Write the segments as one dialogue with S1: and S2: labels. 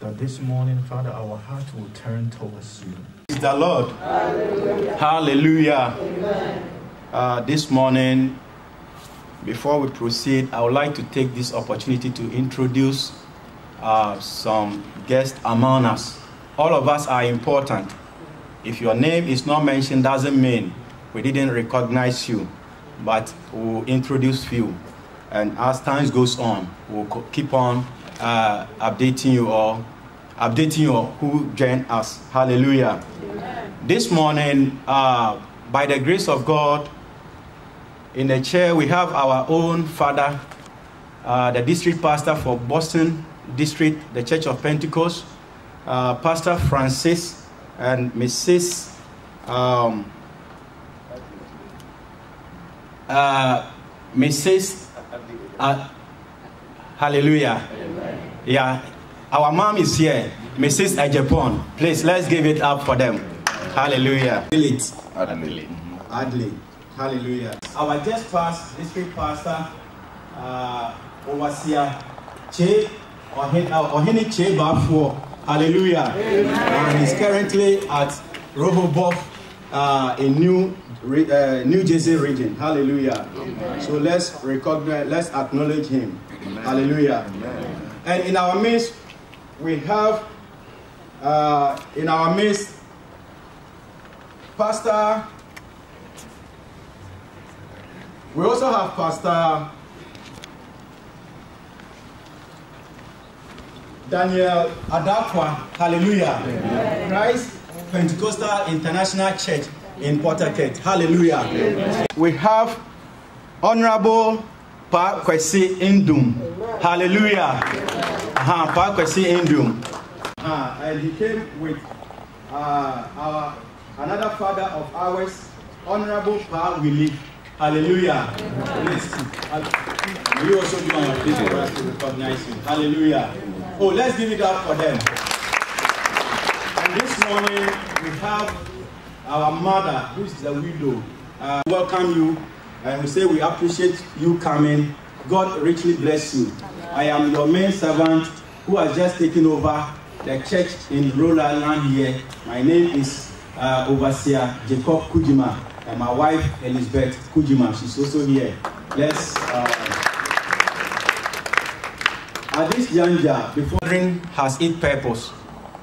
S1: That
S2: this morning, Father, our heart will turn towards you.
S3: Praise the Lord. Hallelujah. Uh, this morning, before we proceed, I would like to take this opportunity to introduce uh, some guests among us. All of us are important. If your name is not mentioned, doesn't mean we didn't recognize you, but we'll introduce you. And as time goes on, we'll keep on uh, updating you all, updating you all who join us. Hallelujah. This morning, uh, by the grace of God, in the chair we have our own father, uh, the district pastor for Boston District, the Church of Pentecost, uh, Pastor Francis and Mrs. Um, uh, Mrs. Hallelujah. Yeah, our mom is here, Mrs. Ejepon. Please, let's give it up for them. Hallelujah. Adley. Adley. Hallelujah. Our guest past district pastor, uh, overseer Che Ohen- uh, Ohene Che Bafo. Hallelujah. And he's currently at Rehoboth uh, in New Re- uh, New Jersey region. Hallelujah. So let's recognize, let's acknowledge him. Hallelujah. And in our midst, we have uh, in our midst Pastor. We also have Pastor Daniel Adakwa. Hallelujah. Christ Pentecostal International Church in Port Harcourt. Hallelujah. We have Honorable Pa Kwesi Nduom. Hallelujah. Uh-huh, pa Kwesi Nduom. Uh, and he came with uh, our another father of ours, Honorable Pa Willie. Hallelujah. Hall- Will you also do our please for us to recognize you? Hallelujah. Oh, let's give it up for them. And this morning we have our mother, who is the widow. Uh, welcome you, and we say we appreciate you coming. God richly bless you. I am your main servant who has just taken over the church in Rola land here. My name is uh, Overseer Jacob Kujima, and my wife Elizabeth Kujima. She's also here. Let's. Uh, at this juncture, before has its purpose,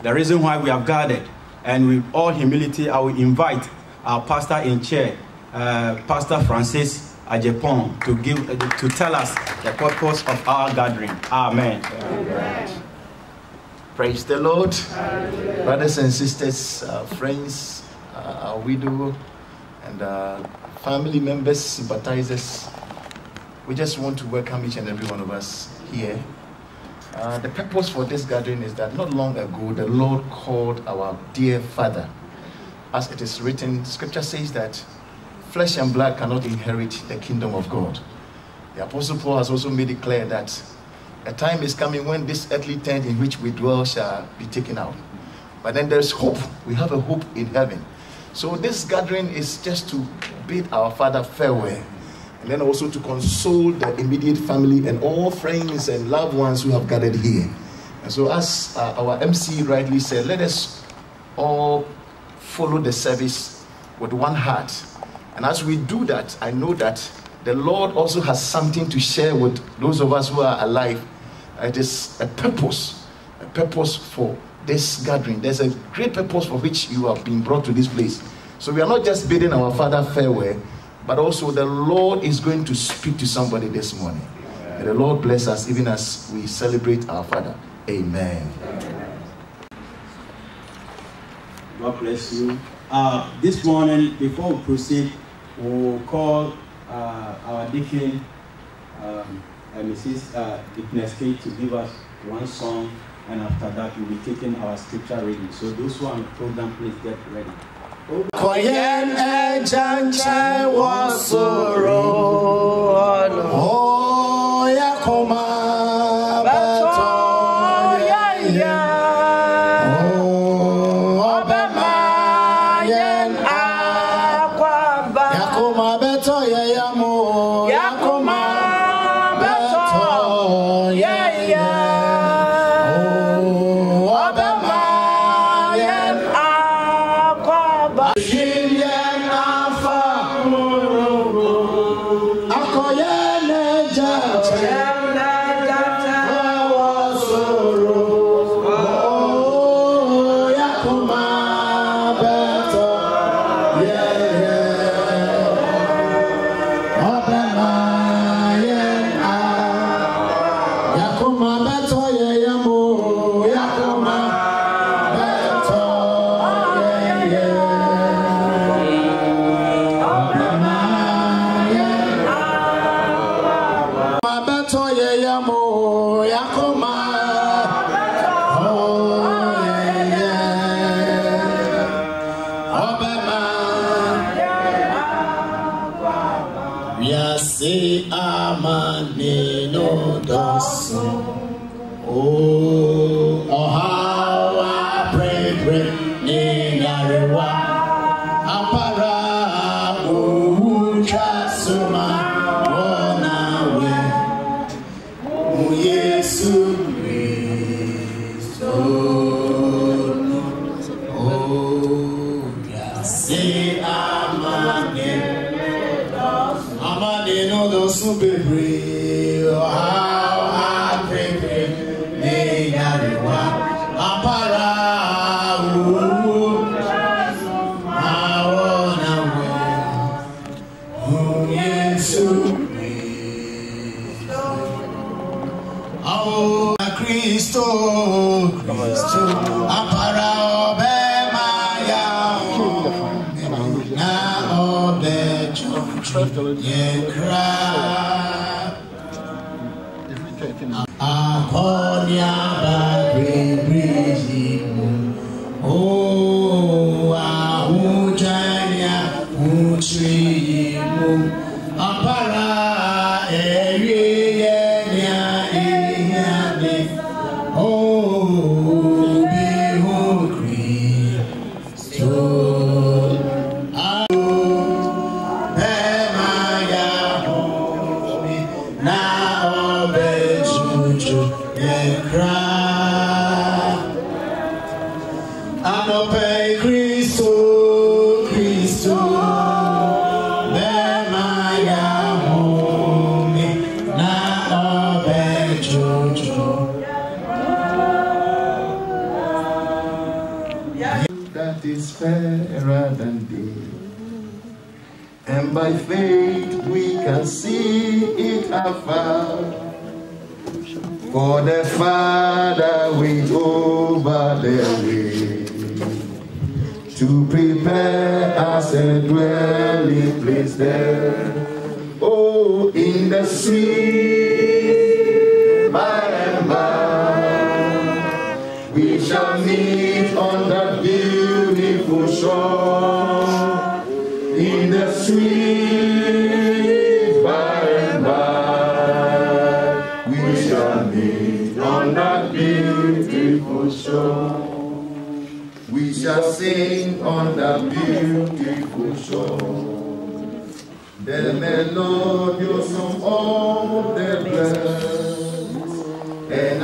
S3: the reason why we have gathered, and with all humility, I will invite our pastor in chair, uh, Pastor Francis Ajepon, to give to tell us the purpose of our gathering. Amen.
S1: Praise the Lord. Brothers and sisters, uh, friends, uh, our widow, and uh, family members, sympathizers, we just want to welcome each and every one of us here. Uh, the purpose for this gathering is that not long ago the Lord called our dear Father. As it is written, scripture says that flesh and blood cannot inherit the kingdom of God. The Apostle Paul has also made it clear that a time is coming when this earthly tent in which we dwell shall be taken out. But then there's hope. We have a hope in heaven. So this gathering is just to bid our Father farewell. And then also to console the immediate family and all friends and loved ones who have gathered here. And so, as uh, our MC rightly said, let us all follow the service with one heart. And as we do that, I know that the Lord also has something to share with those of us who are alive. It is a purpose, a purpose for this gathering. There's a great purpose for which you have been brought to this place. So we are not just bidding our Father farewell, but also the Lord is going to speak to somebody this morning. May the Lord bless us even as we celebrate our Father. Amen.
S3: God bless you. Uh, this morning, before we proceed, we'll call uh, our deacon, um, Mrs. Uh, Deaconess Kate, to give us one song, and after that, we'll be taking our scripture reading. So, those who are on the program, please get ready.
S4: Koyen ejanche wasoro Oh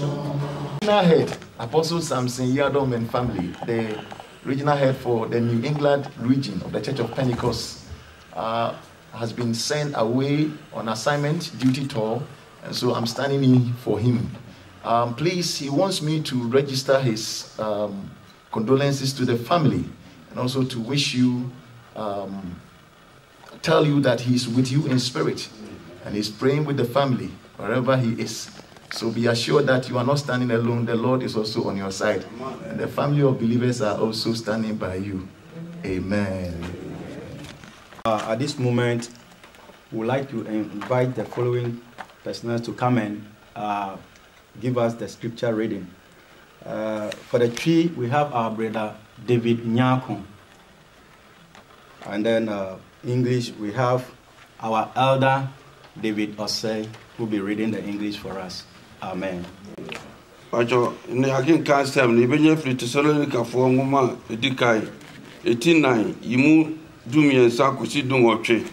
S1: Regional head, Apostle Samson Yadom and family, the regional head for the New England region of the Church of Pentecost, uh, has been sent away on assignment, duty tour, and so I'm standing in for him. Um, please, he wants me to register his um, condolences to the family and also to wish you, um, tell you that he's with you in spirit and he's praying with the family wherever he is. So be assured that you are not standing alone. The Lord is also on your side. And the family of believers are also standing by you. Amen.
S3: Uh, at this moment, we would like to invite the following personnel to come and uh, give us the scripture reading. Uh, for the Twi, we have our brother David Nyakon. And then uh, English, we have our elder David Osei, who will be reading the English for us. Amen.
S5: Pacho, ne akenka asɛm no yɛbɛnya firi tesalonikafoɔ nwoma a ɛdi kae ɛti nan yi mu dumiɛnsa kɔsi dunwɔtwe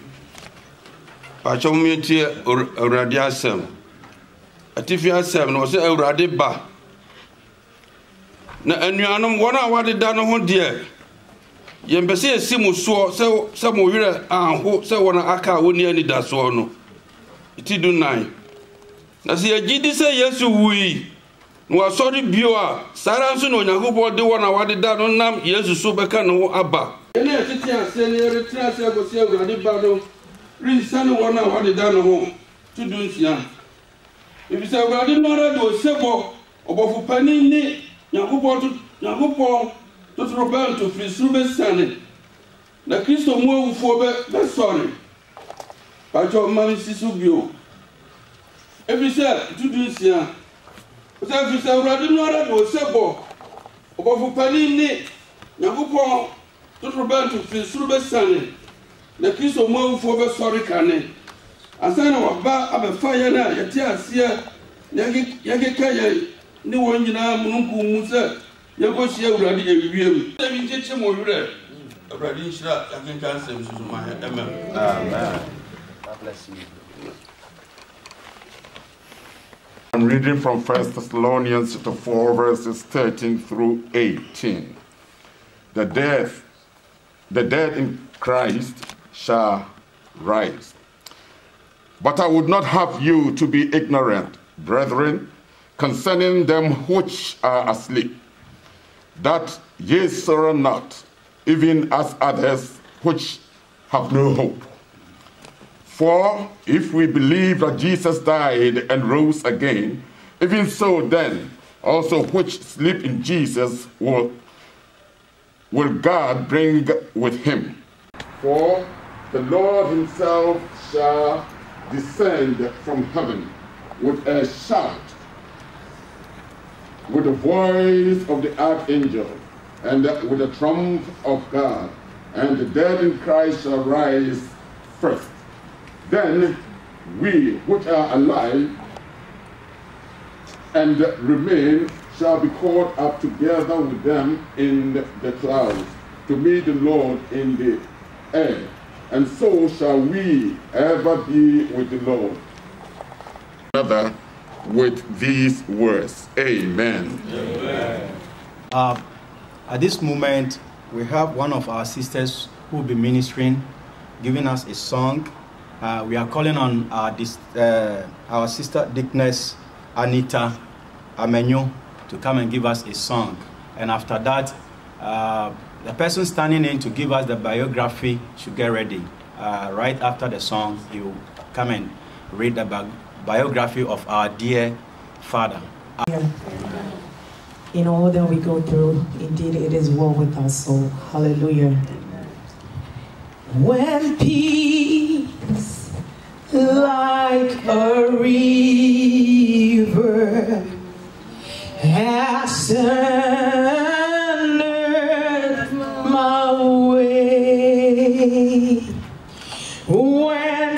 S5: pakyɛ momeɛtie awurade asɛm atifi asɛm no ɔsɛ awurade ba. Na anuanom wɔn a wɔadeda no ho deɛ yɛmpɛ sɛ yɛsi mo soɔ sɛ mo werɛ anho sɛ wɔn aka a wɔnni anidasoɔ no ɛti du nan na sɛ yɛgye di sɛ yesu wui na wasɔre bio a saa ara nso na onyankopɔn de wɔn a wɔadeda no nam yesu so bɛka ne ho aba. Ɛne ɛtete aseɛ no yɛretena ase akɔsi awurade ba no rensane wɔn a wɔadeda no ho to du nsia. Ɛfisɛ awurade no ara de osebɔ ɔbɔfo panin ne nyankopɔn nyankopɔn totorobɛnto firi soro bɛsiane. Na kristo mu awufoɔ bɛ bɛsɔre. Patwɛ ɔma no si so bio. Ɛfiri sɛ tudu nsia. Sɛ ɛfiri sɛ awurade no ara de osebɔ ɔbɔfo panin ne nyankopɔn totorobɛnto firi soro bɛsiane na kristo mu awufoɔ bɛsɔre kane ansa na waba abɛfa yɛn a yɛte aseɛ na yɛke- yɛkeka yɛn ne wɔn nyinaa mununkum mu sɛ yɛkɔhyia awurade awiewiam sɛ bi nkyekye mo werɛ awurade nhyira yɛkenka nsɛm susuma ɛmɛm
S3: Amen. God bless you.
S6: I'm reading from 1 Thessalonians chapter 4, verses 13 through 18. The death, the dead in Christ shall rise. But I would not have you to be ignorant, brethren, concerning them which are asleep, that ye sorrow not, even as others which have no hope. For if we believe that Jesus died and rose again, even so then also which sleep in Jesus will, will God bring with him. For the Lord himself shall descend from heaven with a shout, with the voice of the archangel, and with the trump of God, and the dead in Christ shall rise first. Then we which are alive and remain shall be caught up together with them in the clouds to meet the Lord in the air, and so shall we ever be with the Lord. Another with these words, Amen.
S3: Uh, at this moment, we have one of our sisters who will be ministering, giving us a song. Uh, we are calling on our, uh, our sister Dickness Anita Amenyo to come and give us a song. And after that, uh, the person standing in to give us the biography should get ready. Uh, right after the song, will come and read the bi- biography of our dear father.
S7: in all that we go through, indeed it is well with our soul. Hallelujah. When peace like a river has entered my way, when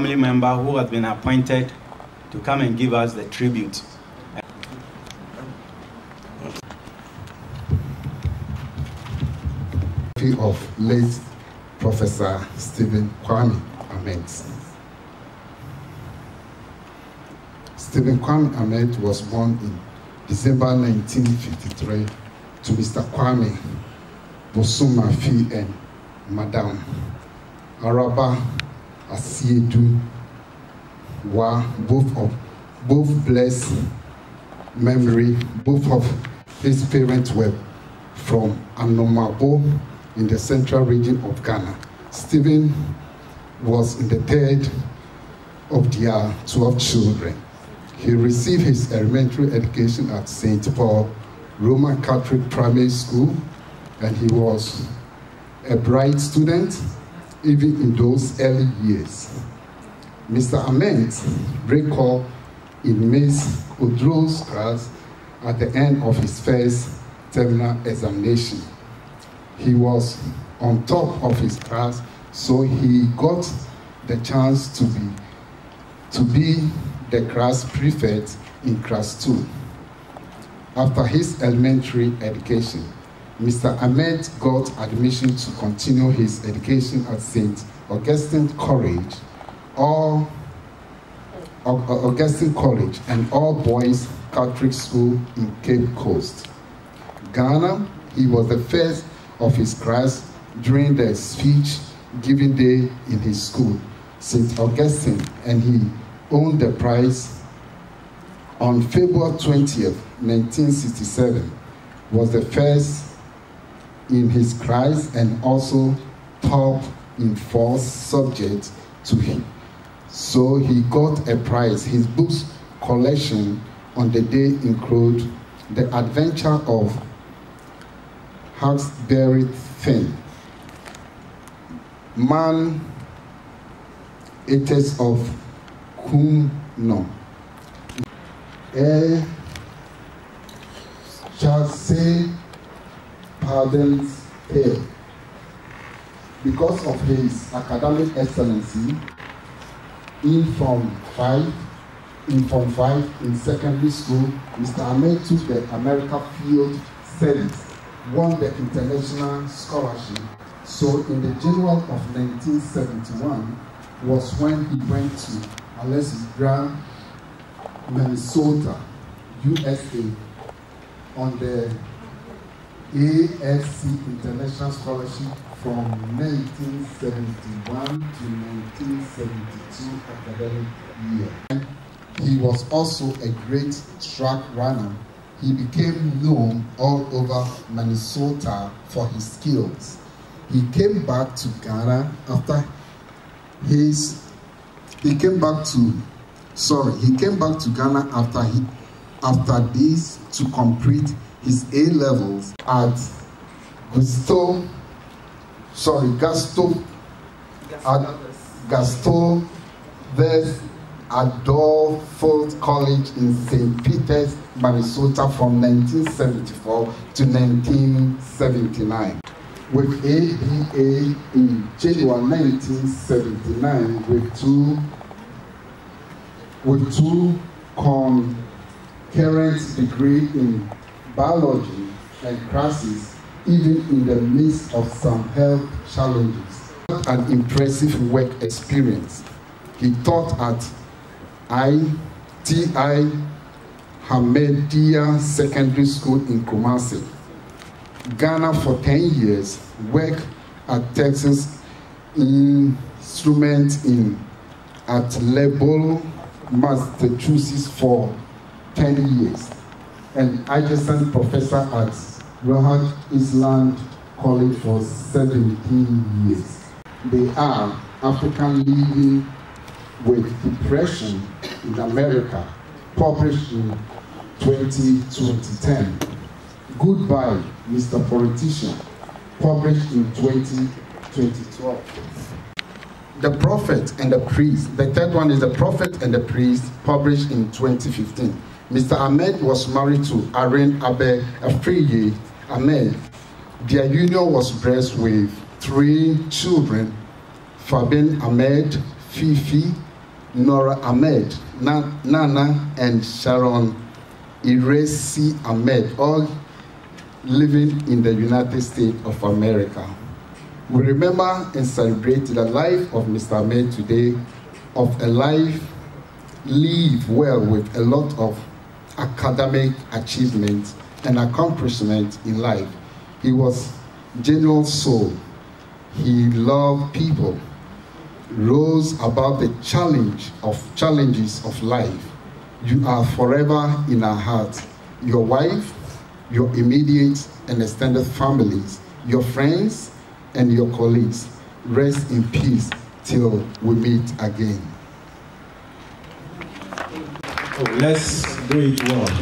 S3: family member who has been appointed to come and give us the tribute.
S8: of late Professor Stephen Kwame Mends. Stephen Kwame Mends was born in December 1953 to Mr. Kwame Bosuma Fi and Madam Araba Asiedu Wa, both of both blessed memory, both of his parents were from Anomabo in the central region of Ghana. Stephen was in the third of their 12 children. He received his elementary education at St. Paul Roman Catholic Primary School, and he was a bright student even in those early years. Mr. Mends recalled in Miss Udro's class at the end of his first terminal examination. He was on top of his class, so he got the chance to be to be the class prefect in class two. After his elementary education, Mr. Ahmed got admission to continue his education at St. Augustine College, all Augustine College, and all boys Catholic school in Cape Coast. Ghana, he was the first of his class during the speech giving day in his school, St. Augustine, and he owned the prize on February 20th, 1967, was the first in his class and also top in four subjects to him. So he got a prize. His books collection on the day include The Adventure of Huckleberry Finn, Man Eaters of Kumaon, A Chelsea Pardon's Tale. Because of his academic excellency, in Form 5, in Form 5 in secondary school, Mr. Ahmed took the America Field Studies won the international scholarship. So in the January of 1971 was when he went to Graham, Minnesota, USA, on the AFS International Scholarship from 1971 to 1972 academic year. He was also a great track runner he became known all over Minnesota for his skills. He came back to Ghana after his he came back to sorry he came back to Ghana after he after this to complete his A levels at Gusto sorry Gasto at Gasto Adolfo College in St. Peters, Minnesota from 1974 to 1979. With ABA in January 1979 with two with two concurrent degree in biology and classes even in the midst of some health challenges. An impressive work experience. He taught at ITI Ahmadiyya Secondary School in Kumasi. Ghana for 10 years, worked at Texas Instruments in at Lowell, Massachusetts for 10 years, and adjunct professor at Rhode Island College for 17 years. They are African living with depression in America, published in 2010. Goodbye, Mr. Politician, published in 2012. The Prophet and the Priest. The third one is The Prophet and the Priest, published in 2015. Mr. Ahmed was married to Irene Abe Afriye Ahmed. Their union was blessed with three children Fabian Ahmed, Fifi, Nora Ahmed, Na- Nana, and Sharon Iresi Ahmed, all living in the United States of America. We remember and celebrate the life of Mr. Ahmed today, of a life lived well with a lot of academic achievements and accomplishments in life. He was genuine soul. He loved people, rose above the challenge of challenges of life. You are forever in our hearts. Your wife, your immediate and extended families, your friends, and your colleagues. Rest in peace till we meet again.
S3: Let's do it well.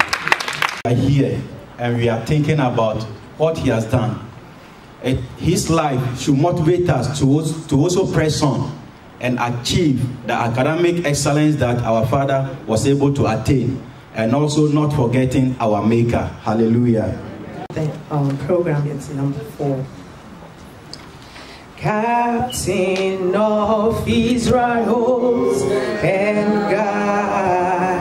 S3: We are here and we are thinking about what he has done. It, his life should motivate us to, to also press on and achieve the academic excellence that our father was able to attain and also not forgetting our maker. Hallelujah.
S9: The um, program is number four.
S7: Captain of Israel's and guide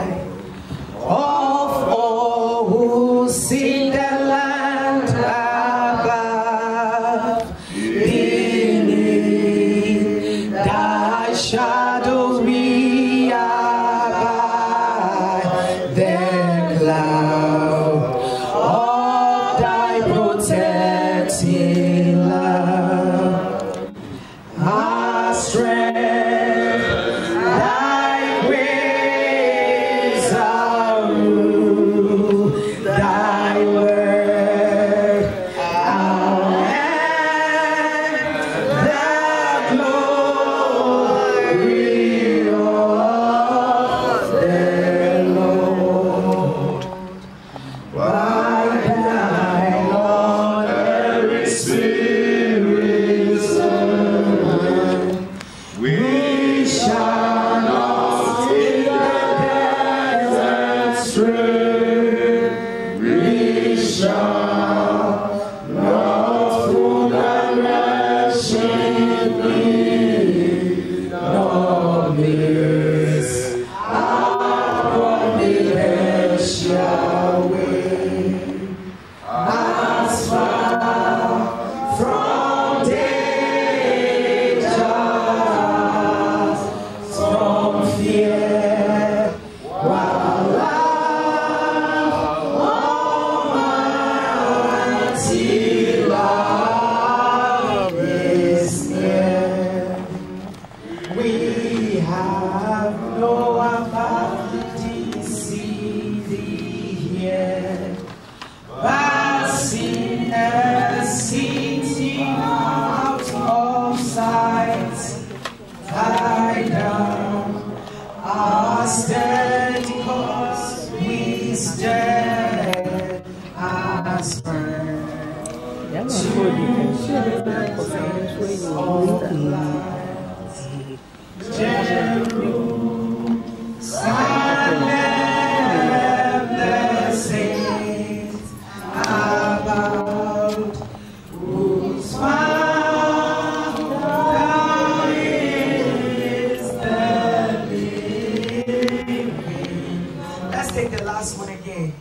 S7: take the last one again.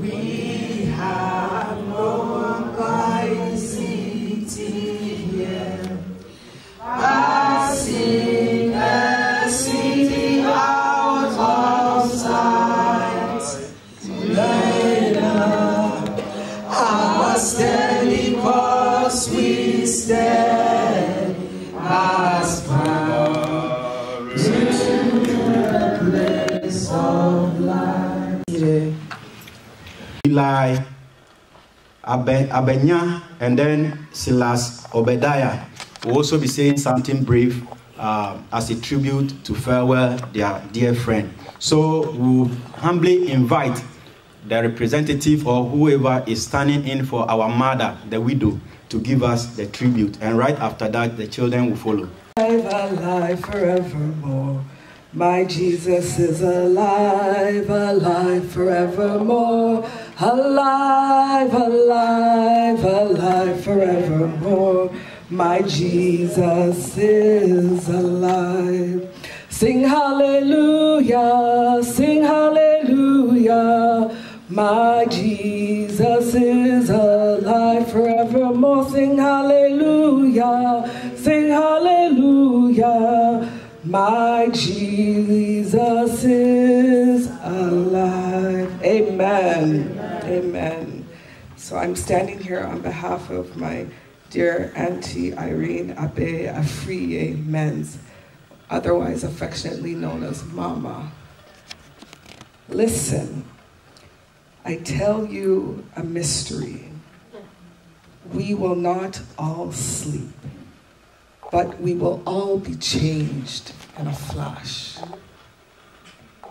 S7: We have
S3: Abenya and then Silas Obediah will also be saying something brief uh, as a tribute to farewell their dear friend. So we humbly invite the representative or whoever is standing in for our mother, the widow, to give us the tribute. And right after that, the children will follow.
S7: alive, alive forevermore. My Jesus is alive, alive forevermore. Alive, alive, alive forevermore.
S10: My Jesus is alive. Sing hallelujah, sing hallelujah. My Jesus is alive forevermore. Sing hallelujah, sing hallelujah. My Jesus is alive. Amen. Amen. So I'm standing here on behalf of my dear Auntie Irene Abe Afriye Mends, otherwise affectionately known as Mama. Listen, I tell you a mystery. We will not all sleep, but we will all be changed in a flash.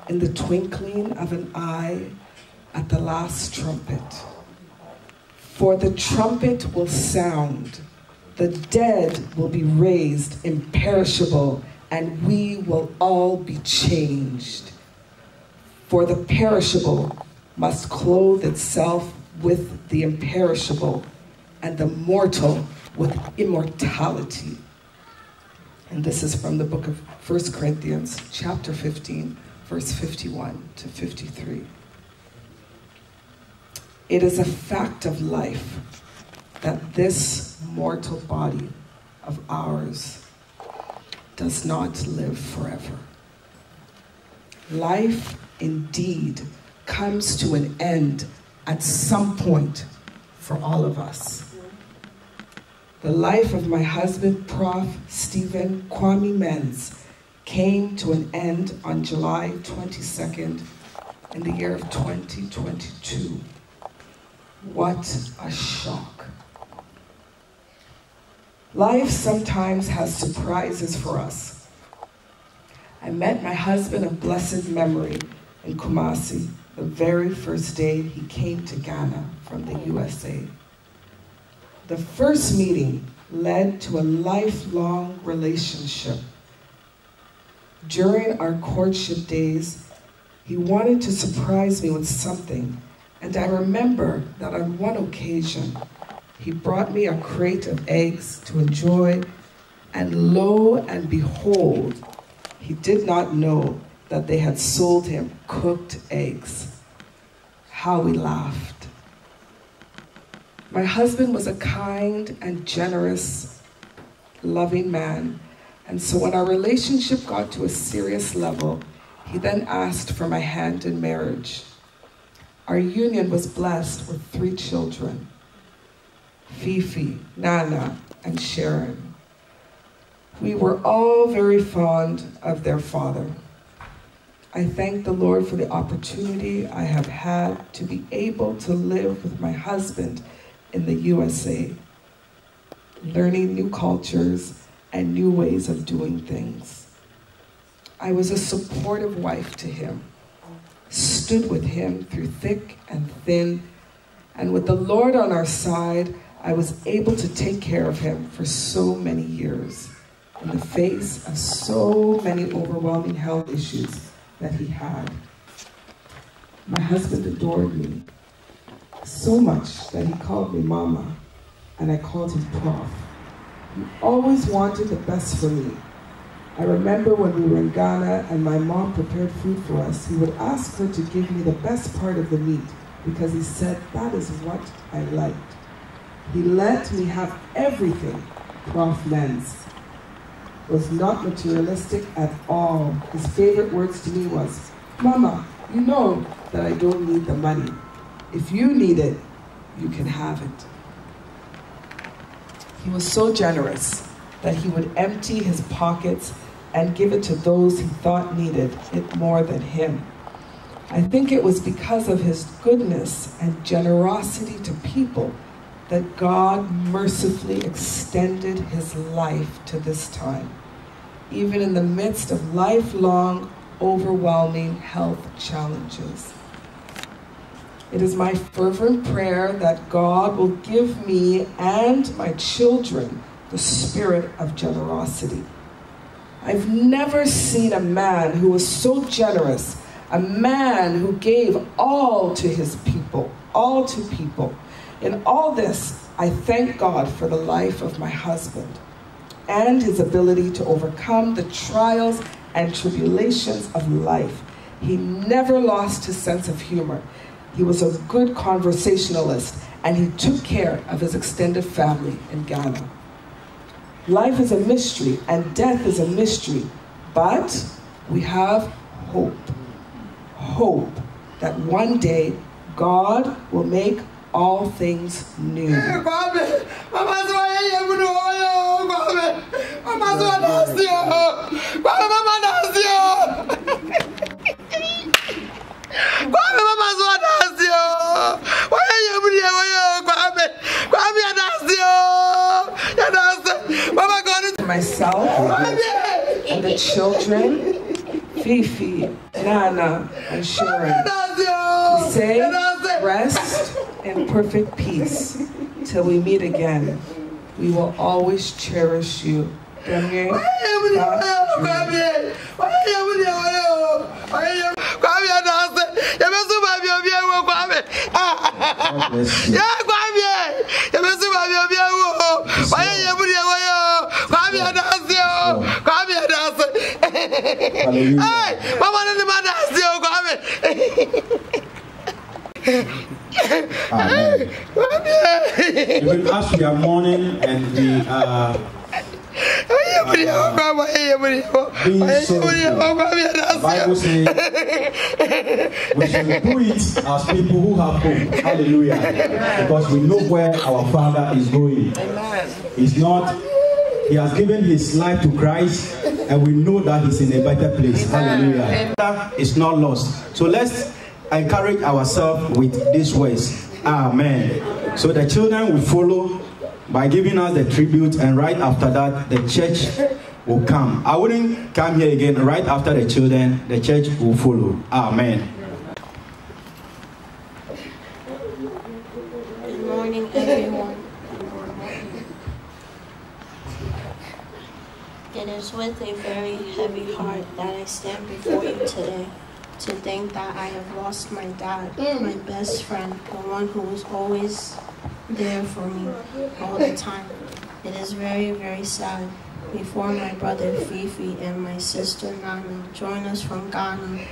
S10: In the twinkling of an eye at the last trumpet. For the trumpet will sound, the dead will be raised imperishable, and we will all be changed. For the perishable must clothe itself with the imperishable, and the mortal with immortality. And this is from the book of 1 Corinthians, chapter 15, verse 51 to 53. It is a fact of life that this mortal body of ours does not live forever. Life indeed comes to an end at some point for all of us. The life of my husband, Prof. Stephen Kwame Mends, came to an end on July 22nd in the year of 2022. What a shock. Life sometimes has surprises for us. I met my husband of blessed memory in Kumasi the very first day he came to Ghana from the USA. The first meeting led to a lifelong relationship. During our courtship days, he wanted to surprise me with something, and I remember that on one occasion, he brought me a crate of eggs to enjoy, and lo and behold, he did not know that they had sold him cooked eggs. How we laughed. My husband was a kind and generous, loving man, and so when our relationship got to a serious level, he then asked for my hand in marriage. Our union was blessed with three children Fifi, Nana, and Sharon. We were all very fond of their father. I thank the Lord for the opportunity I have had to be able to live with my husband in the USA, learning new cultures and new ways of doing things. I was a supportive wife to him, stood with him through thick and thin, and with the Lord on our side, I was able to take care of him for so many years in the face of so many overwhelming health issues that he had. My husband adored me so much that he called me mama and I called him prof. He always wanted the best for me. I remember when we were in Ghana and my mom prepared food for us, he would ask her to give me the best part of the meat because he said that is what I liked. He let me have everything Prof Mends was not materialistic at all. His favorite words to me was, Mama, you know that I don't need the money. If you need it, you can have it. He was so generous that he would empty his pockets and give it to those he thought needed it more than him. I think it was because of his goodness and generosity to people that God mercifully extended his life to this time, even in the midst of lifelong, overwhelming health challenges. It is my fervent prayer that God will give me and my children the spirit of generosity. I've never seen a man who was so generous, a man who gave all to his people all to people. In all this, I thank God for the life of my husband and his ability to overcome the trials and tribulations of life. He never lost his sense of humor. He was a good conversationalist and he took care of his extended family in Ghana. Life is a mystery and death is a mystery, but we have hope. Hope that one day God will make all things new. Myself and the children, Fifi, Nana, and Sharon, say rest in perfect peace till we meet again. We will always cherish you.
S11: Adasi. Yebe so ba bi obi ewo Kwame. Ya Kwame. Yebe so ba bi obi ewo. Why you bring here why Kwame adasi o. Kwame adasi. Hey, mama no ma adasi o Kwame.
S12: Amen. Even as we are mourning and we are uh, being sorrowful, the Bible says we should do it as people who have hope. Hallelujah. Because we know where our Father is going. It's not, He has given His life to Christ, and we know that He's in a better place. Hallelujah.
S3: It's not lost. So let's encourage ourselves with these words. Amen. So the children will follow by giving us the tribute, and right after that, the church will come. I wouldn't come here again. Right after the children, the church will follow. Amen.
S13: Good morning, everyone. It is with a very heavy heart that I stand before you today to think that I have lost my dad, my best friend, the one who was always there for me all the time. It is very, very sad. Before my brother Fifi and my sister Nana joined us from Ghana,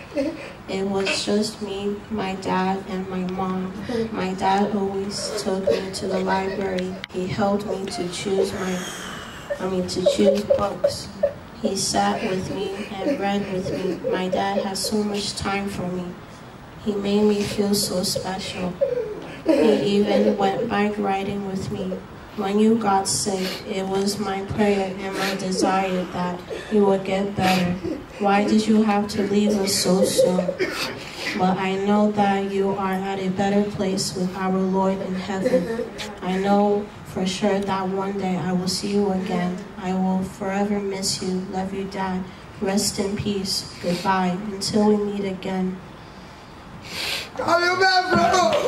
S13: it was just me, my dad, and my mom. My dad always took me to the library. He helped me to choose my, I mean, to choose books. He sat with me and read with me. My dad has so much time for me. He made me feel so special. He even went bike riding with me. When you got sick, it was my prayer and my desire that you would get better. Why did you have to leave us so soon? But I know that you are at a better place with our Lord in heaven. I know for sure that one day I will see you again. I will forever miss you. Love you, Dad. Rest in peace. Goodbye. Until we meet again.
S11: Here, man, bro.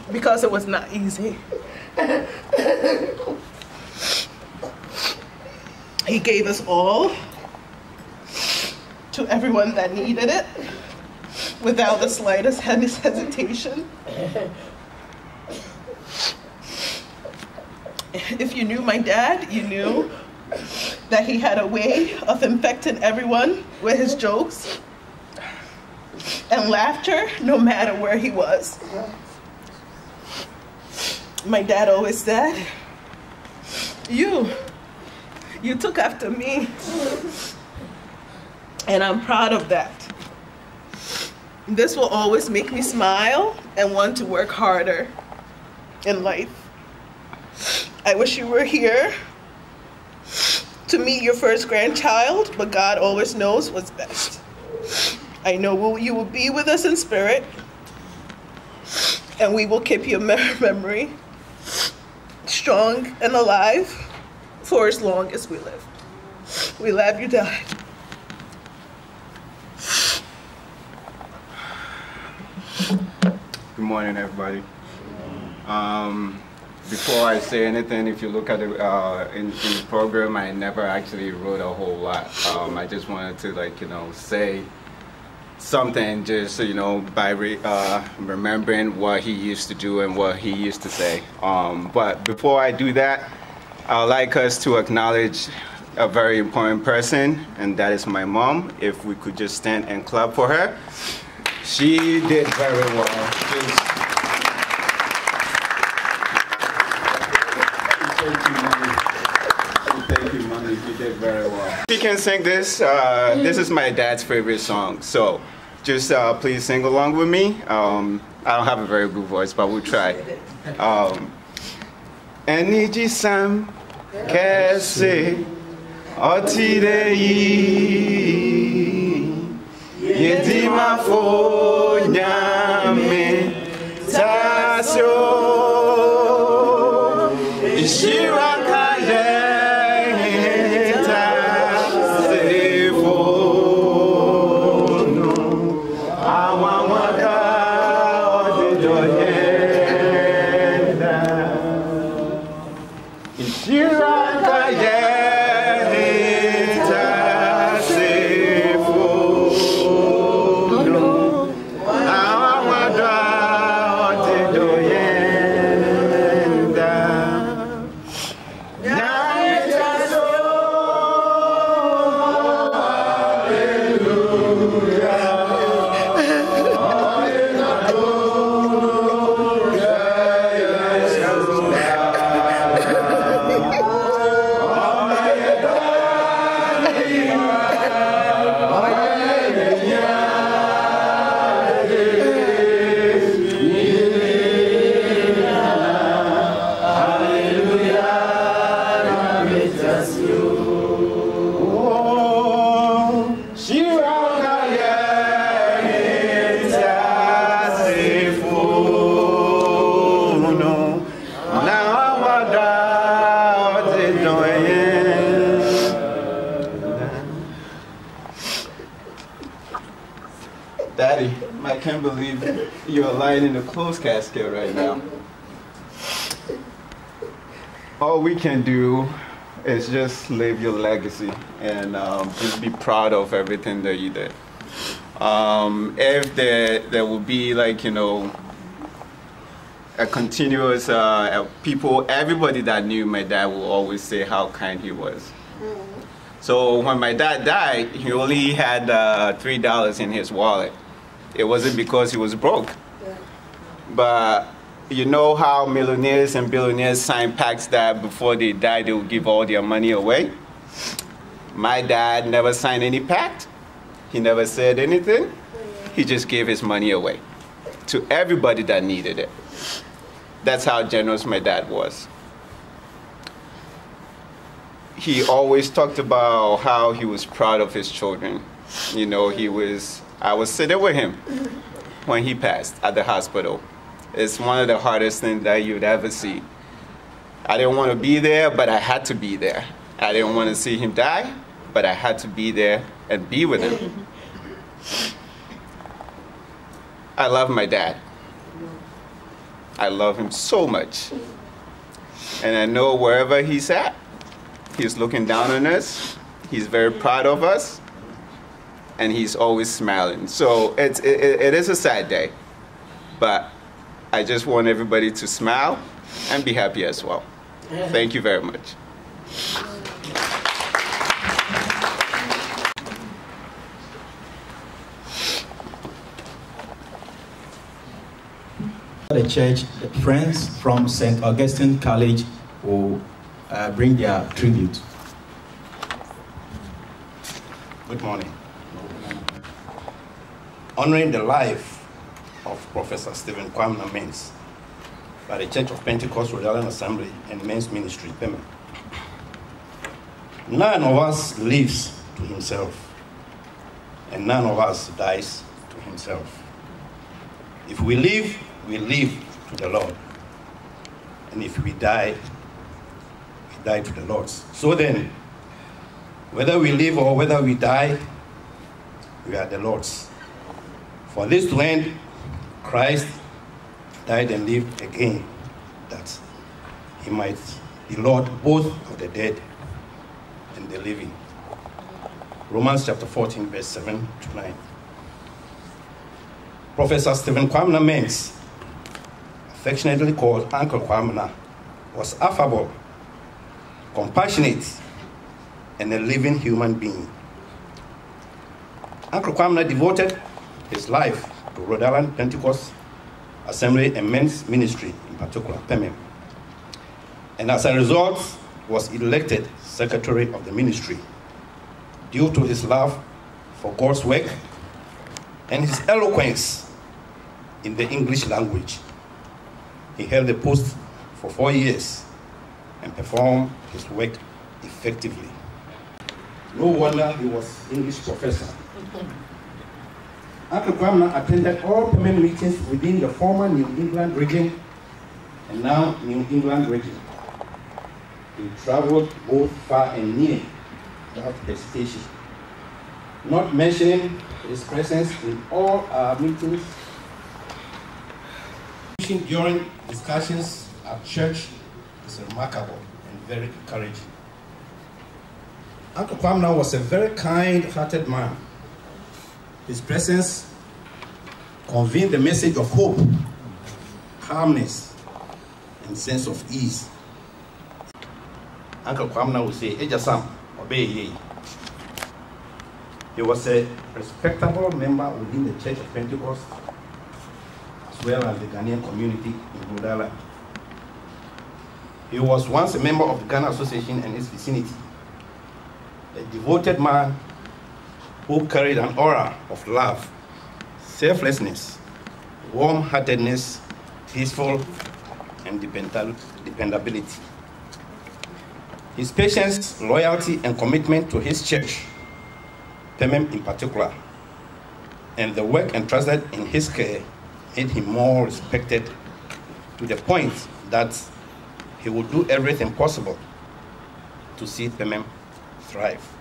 S10: because it was not easy. He gave us all to everyone that needed it without the slightest hesitation. If you knew my dad, you knew that he had a way of infecting everyone with his jokes and laughter no matter where he was. My dad always said, You, you took after me. And I'm proud of that. This will always make me smile
S14: and want to work harder in life. I wish you were here to meet your first grandchild, but God always knows what's best. I know you will be with us in spirit, and we will keep your memory strong and alive for as long as we live. We love you, die.
S15: Good morning, everybody. Um, before I say anything, if you look at the uh, in, in, the program, I never actually wrote a whole lot. Um, I just wanted to like you know say something, just so you know by re, uh, remembering what he used to do and what he used to say. Um, but before I do that, I'd like us to acknowledge a very important person, and that is my mom. If we could just stand and clap for her. She did very well Thank you, mommy. You did very well. She can sing this. Uh, this is my dad's favorite song. So just uh, please sing along with me. Um, I don't have a very good voice, but we'll try. Um, Eniji Sam Kese Otirei Yedimafo Nyame Tasio I can't believe you're lying in a closed casket right now. All we can do is just live your legacy and um, just be proud of everything that you did. Um, if there, there will be like, you know, a continuous uh, people, everybody that knew my dad will always say how kind he was. So when my dad died, he only had uh, three dollars in his wallet. It wasn't because he was broke, but you know how millionaires and billionaires sign pacts that before they die they will give all their money away. My dad never signed any pact. He never said anything. He just gave his money away to everybody that needed it. That's how generous my dad was he always talked about how he was proud of his children. You know, he was, I was sitting with him when he passed at the hospital. It's one of the hardest things that you'd ever see. I didn't want to be there, but I had to be there. I didn't want to see him die, but I had to be there and be with him. I love my dad. I love him so much. And I know wherever he's at, He's looking down on us. He's very proud of us. And he's always smiling. So it's, it, it is a sad day. But I just want everybody to smile and be happy as well. Thank you very much.
S12: The church, the friends from St. Augustine College will uh, bring their tribute.
S16: Good morning. Honoring the life of of Professor Stephen Kwamna Mends by the Church of Pentecost Rhode Island Assembly and Men's Ministry, Pema. None of us lives to himself, and none of us dies to himself. If we live, we live to the Lord. And if we die, we die to the Lord. So then, whether we live or whether we die, we are the Lord's. For this to end, Christ died and lived again, that he might be Lord both of the dead and the living. Romans chapter 14, verse 7 to 9. Professor Stephen Kwamna Mends, affectionately called Uncle Kwamna, was affable, compassionate, and a living human being. Uncle Kwamna devoted his life to Rhode Island Pentecost Assembly and Men's Ministry, in particular, PEMEM. And as a result, was elected Secretary of the Ministry due to his love for God's work and his eloquence in the English language. He held the post for four years and performed his work effectively. No wonder he was English professor. Mm-hmm. Uncle Kwamna attended all permanent meetings within the former New England region and now New England region. He traveled both far and near without hesitation, not mentioning his presence in all our meetings during discussions at church is remarkable and very encouraging. Uncle Kwamna was a very kind-hearted man. His presence conveyed the message of hope, calmness, and sense of ease. Uncle Kwamna would say, Eja Sam, obey ye. He was a respectable member within the Church of Pentecost as well as the Ghanaian community in Rhode He was once a member of the Ghana Association and its vicinity, a devoted man who carried an aura of love, selflessness, warm-heartedness, peaceful, and dependability. His patience, loyalty, and commitment to his church, Pemem in particular, and the work entrusted in his care made him more respected to the point that he would do everything possible to see Pemem thrive.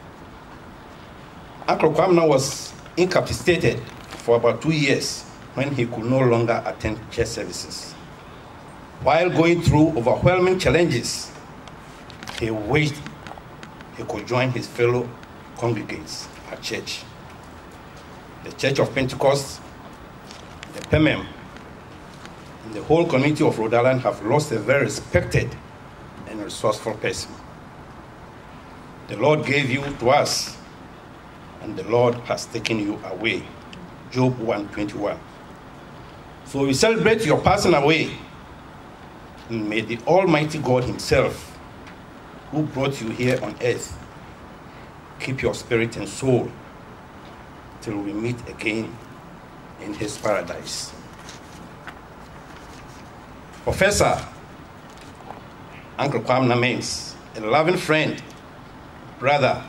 S16: Uncle Kwamna was incapacitated for about two years when he could no longer attend church services. While going through overwhelming challenges, he wished he could join his fellow congregates at church. The Church of Pentecost the PEMEM, and the whole community of Rhode Island have lost a very respected and resourceful person. The Lord gave you to us, and the Lord has taken you away. Job 121. So we celebrate your passing away, and may the Almighty God Himself, who brought you here on earth, keep your spirit and soul till we meet again in his paradise. Professor Uncle Kwamna means a loving friend, brother,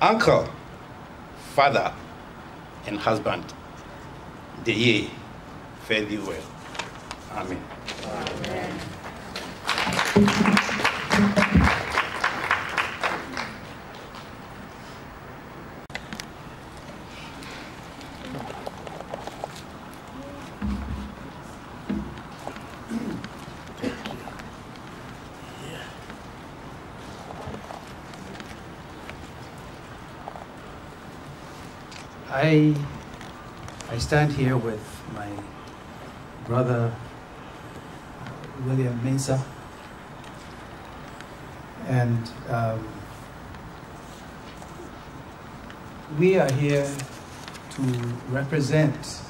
S16: uncle, father, and husband. The year fare thee well. Amen. Amen.
S17: I, I stand here with my brother William Mensah, and um, we are here to represent.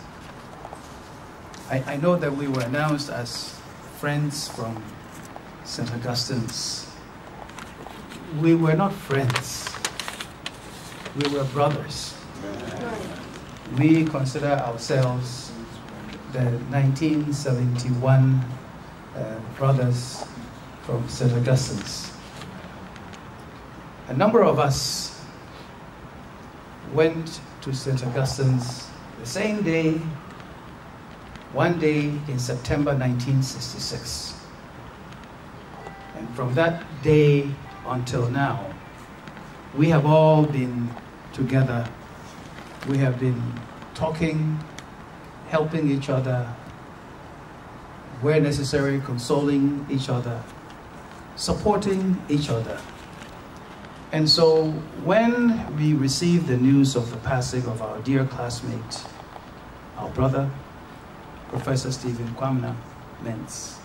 S17: I, I know that we were announced as friends from St. Augustine's. We were not friends, we were brothers we consider ourselves the 1971 uh, brothers from St. Augustine's. A number of us went to St. Augustine's the same day, one day in September 1966. And from that day until now, we have all been together. We have been talking, helping each other, where necessary, consoling each other, supporting each other. And so when we received the news of the passing of our dear classmate, our brother, Professor Stephen Kwamna Mends,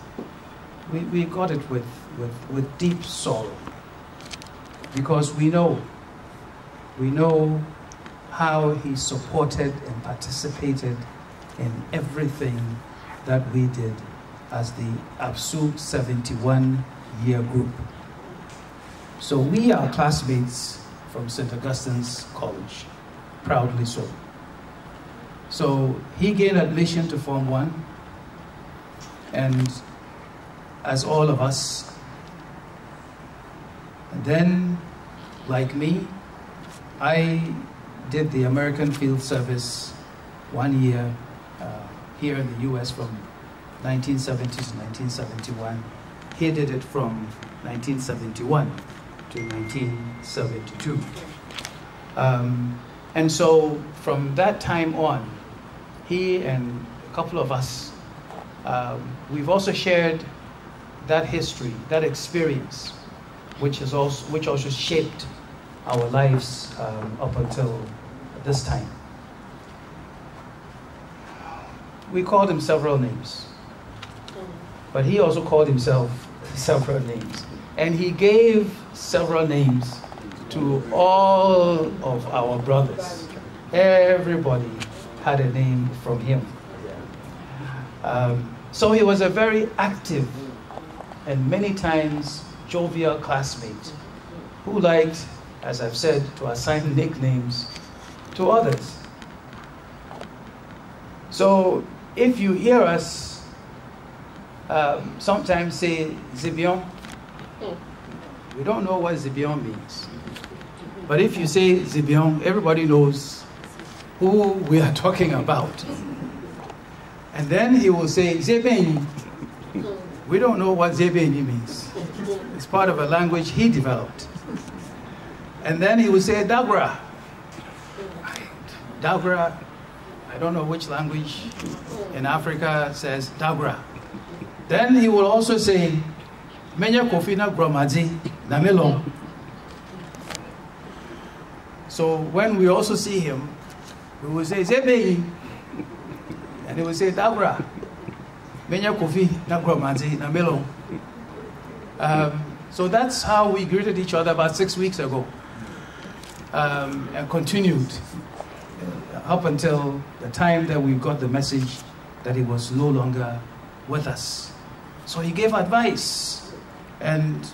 S17: we, we got it with, with, with deep sorrow because we know, we know how he supported and participated in everything that we did as the ABSU 71 year group. So we are classmates from St. Augustine's College, proudly so. So he gained admission to Form 1, and as all of us, and then, like me, I did the American Field Service one year uh, here in the US from 1970 to 1971. He did it from 1971 to 1972. Um, and so from that time on, he and a couple of us, um, we've also shared that history, that experience, which, has also, which also shaped our lives um, up until this time. We called him several names, but he also called himself several names. And he gave several names to all of our brothers. Everybody had a name from him. Um, so he was a very active and many times jovial classmate who liked, as I've said, to assign nicknames to others. So if you hear us um, sometimes say Zibion, we don't know what Zibion means. But if you say Zibion, everybody knows who we are talking about. And then he will say Zebeni. We don't know what Zebeni means. It's part of a language he developed. And then he will say Dagra. Dagra, I don't know which language in Africa says Dagra. Then he will also say Menya Kofina Gromadi Namelon. So when we also see him, we will say Zebei. And he will say Dagra. Menya Kofi na Gromadi Namelon. Um, so that's how we greeted each other about six weeks ago um, and continued up until the time that we got the message that he was no longer with us. So he gave advice and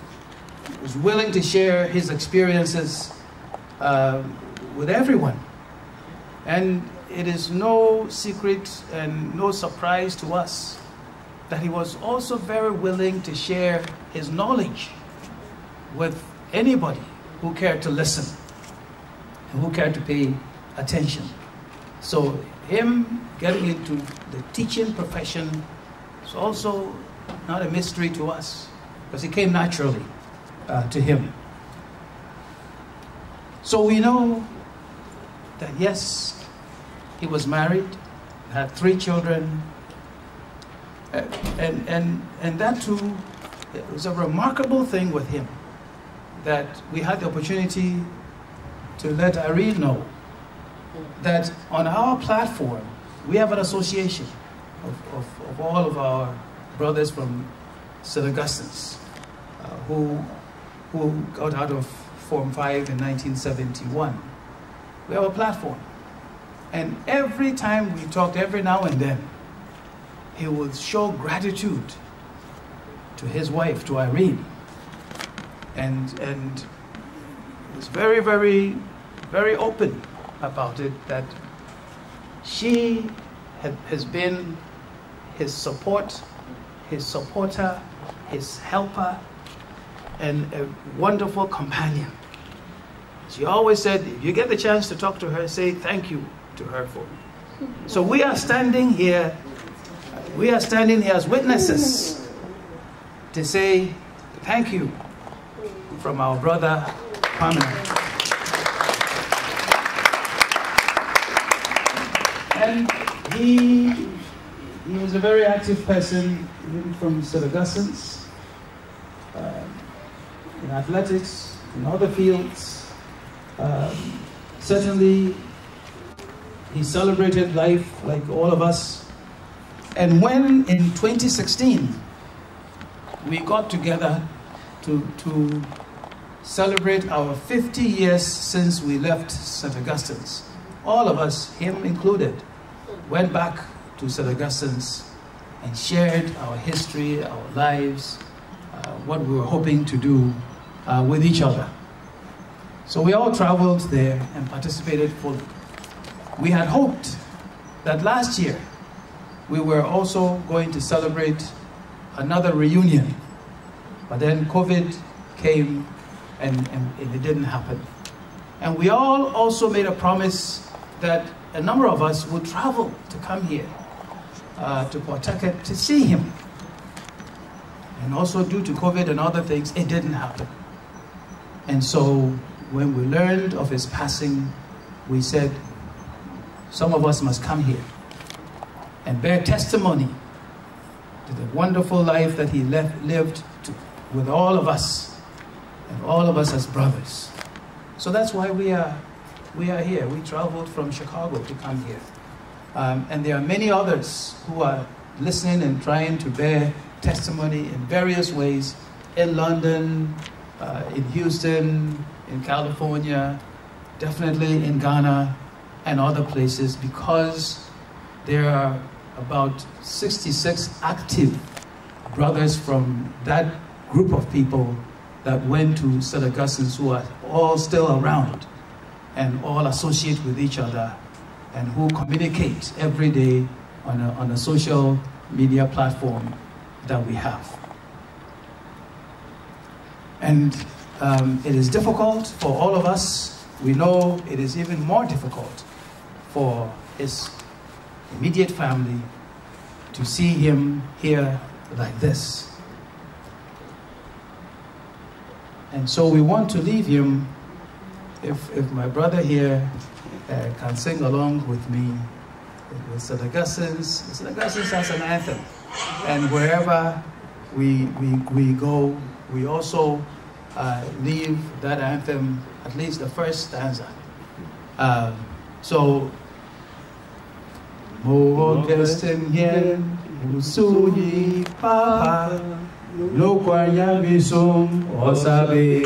S17: was willing to share his experiences uh, with everyone. And it is no secret and no surprise to us that he was also very willing to share his knowledge with anybody who cared to listen and who cared to pay attention. So him getting into the teaching profession is also not a mystery to us because it came naturally uh, to him. So we know that yes, he was married, had three children, uh, and, and, and that too it was a remarkable thing with him that we had the opportunity to let Irene know that on our platform, we have an association of, of, of all of our brothers from St. Augustine's uh, who, who got out of Form 5 in 1971. We have a platform. And every time we talked, every now and then, he would show gratitude to his wife, to Irene. And, and was very, very, very open about it that she had, has been his support, his supporter, his helper, and a wonderful companion. She always said, if you get the chance to talk to her, say thank you to her for me. So we are standing here, we are standing here as witnesses to say thank you from our brother Pamela. And he, he was a very active person, even from St. Augustine's, um, in athletics, in other fields. Um, certainly, he celebrated life like all of us. And when in 2016 we got together to, to celebrate our 50 years since we left St. Augustine's, all of us, him included, went back to St. Augustine's and shared our history, our lives, uh, what we were hoping to do uh, with each other. So we all traveled there and participated fully. We had hoped that last year we were also going to celebrate another reunion, but then COVID came and, and, and it didn't happen. And we all also made a promise that a number of us would travel to come here uh, to Pawtucket to see him. And also due to COVID and other things, it didn't happen. And so when we learned of his passing, we said, some of us must come here and bear testimony to the wonderful life that he left, lived to, with all of us, and all of us as brothers. So that's why we are we are here. We traveled from Chicago to come here. Um, and there are many others who are listening and trying to bear testimony in various ways in London, uh, in Houston, in California, definitely in Ghana and other places because there are about 66 active brothers from that group of people that went to St. Augustine's who are all still around and all associate with each other and who communicate every day on a, on a social media platform that we have. And um, it is difficult for all of us. We know it is even more difficult for his immediate family to see him here like this. And so we want to leave him if, if my brother here uh, can sing along with me with St. Augustine's, St. Augustine's has an anthem. And wherever we, we, we go, we also uh, leave that anthem, at least the first stanza. Uh, so, Mo Augustine yen, Musuyi Papa, Lokwanya Bisum Osabe.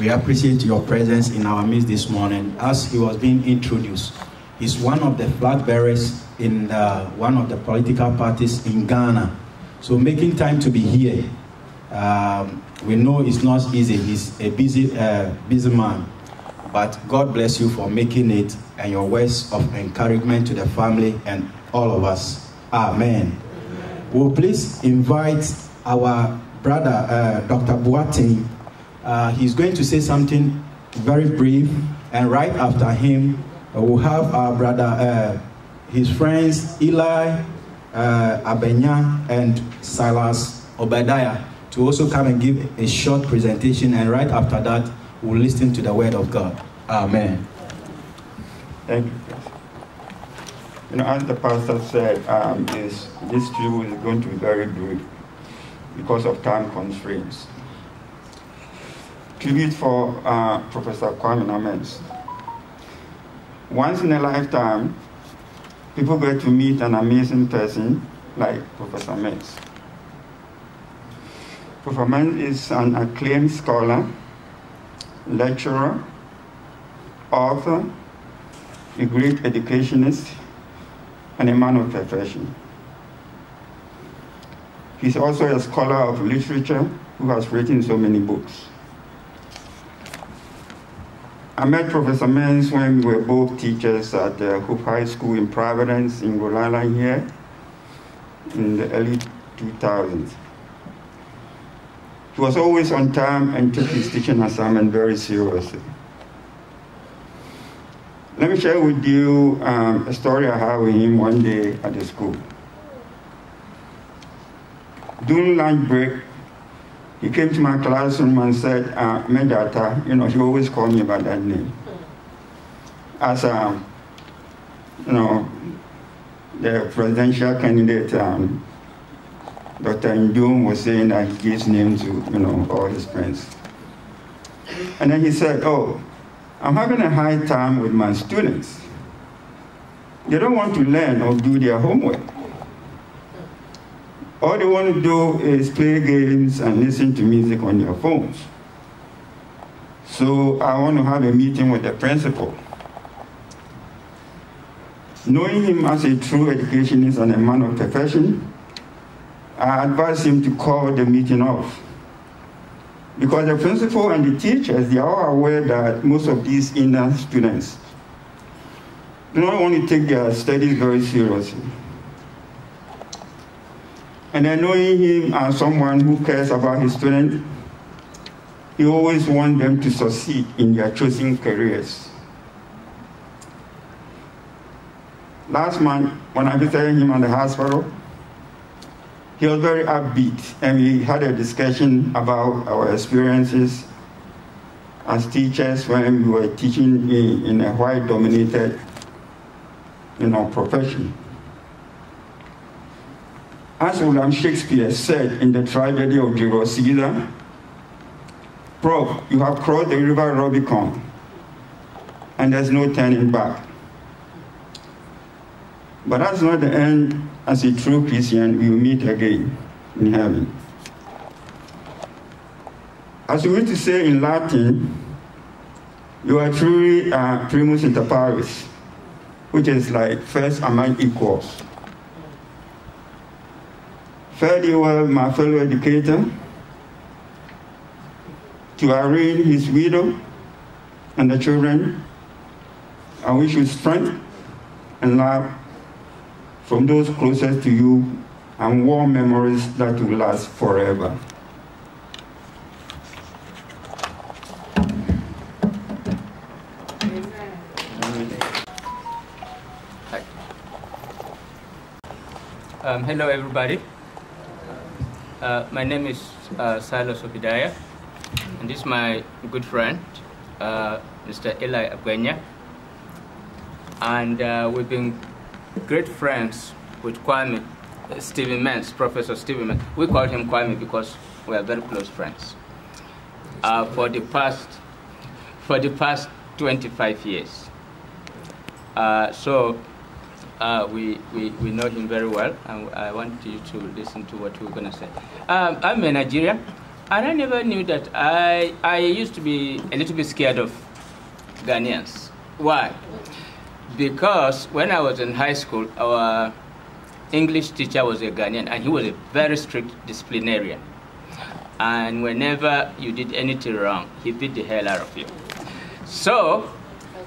S17: We
S3: appreciate your presence in our midst this morning. As he was being introduced, he's one of the flag bearers in uh, one of the political parties in Ghana. So making time to be here, um, we know it's not easy. He's a busy, uh, busy man. But God bless you for making it and your words of encouragement to the family and all of us. Amen. Will please invite our brother, uh, Dr. Boateng, uh, he's going to say something very brief, and right after him, uh, we'll have our brother, uh, his friends Eli uh, Abenya and Silas Obadiah to also come and give a short presentation, and right after that, we'll listen to the word of God. Amen.
S18: Thank you. You know, as the pastor said, um, this, this trip is going to be very brief because of time constraints tribute for uh, Professor Kwame Namens. once in a lifetime, people get to meet an amazing person like Professor Mends. Professor Mends is an acclaimed scholar, lecturer, author, a great educationist, and a man of profession. He's also a scholar of literature who has written so many books. I met Professor Mends when we were both teachers at uh, Hope High School in Providence in Rhode Island here in the early 2000s. He was always on time and took his teaching assignment very seriously. Let me share with you um, a story I had with him one day at the school. During lunch break, he came to my classroom and said, uh, Medata, you know, he always called me by that name. As, um, you know, the presidential candidate, um, Dr. Nduom was saying that he gives names to, you know, all his friends. And then he said, oh, I'm having a hard time with my students. They don't want to learn or do their homework. All they want to do is play games and listen to music on their phones. So I want to have a meeting with the principal. Knowing him as a true educationist and a man of profession, I advised him to call the meeting off. Because the principal and the teachers, they are aware that most of these inner students do not want to take their studies very seriously. And then knowing him as someone who cares about his students, he always wants them to succeed in their chosen careers. Last month, when I visited him at the hospital, he was very upbeat, and we had a discussion about our experiences as teachers when we were teaching in, in a white-dominated, you know, profession. As William Shakespeare said in the tragedy of Julius Caesar, Prof, you have crossed the river Rubicon, and there's no turning back. But that's not the end. As a true Christian, we will meet again in heaven. As we used to say in Latin, you are truly uh, primus inter pares, which is like first among equals. Thee well, my fellow educator, to Irene, his widow, and the children. I wish you strength and love from those closest to you and warm memories that will last forever.
S19: Um, hello, everybody. Uh, my name is uh, Silas Obidaya, and this is my good friend, uh, Mr. Eli Agwenya. And uh, we've been great friends with Kwame, uh, Stephen Mends, Professor Stephen Mends. We call him Kwame because we are very close friends. Uh, for the past, for the past 25 years. so uh, we, we, we know him very well, and I want you to listen to what we're going to say. Um, I'm a Nigerian, and I never knew that I, I used to be a little bit scared of Ghanaians. Why? Because when I was in high school, our English teacher was a Ghanaian, and he was a very strict disciplinarian. And whenever you did anything wrong, he beat the hell out of you. So,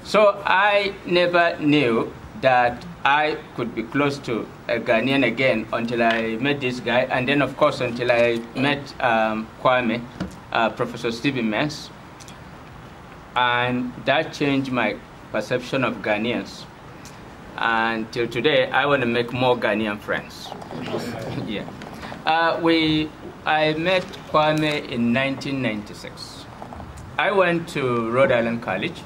S19: so I never knew that I could be close to a Ghanaian again until I met this guy, and then of course until I met um, Kwame, uh, Professor Stephen Mends, and that changed my perception of Ghanaians. Until today, I want to make more Ghanaian friends. yeah, uh, we I met Kwame in 1996. I went to Rhode Island College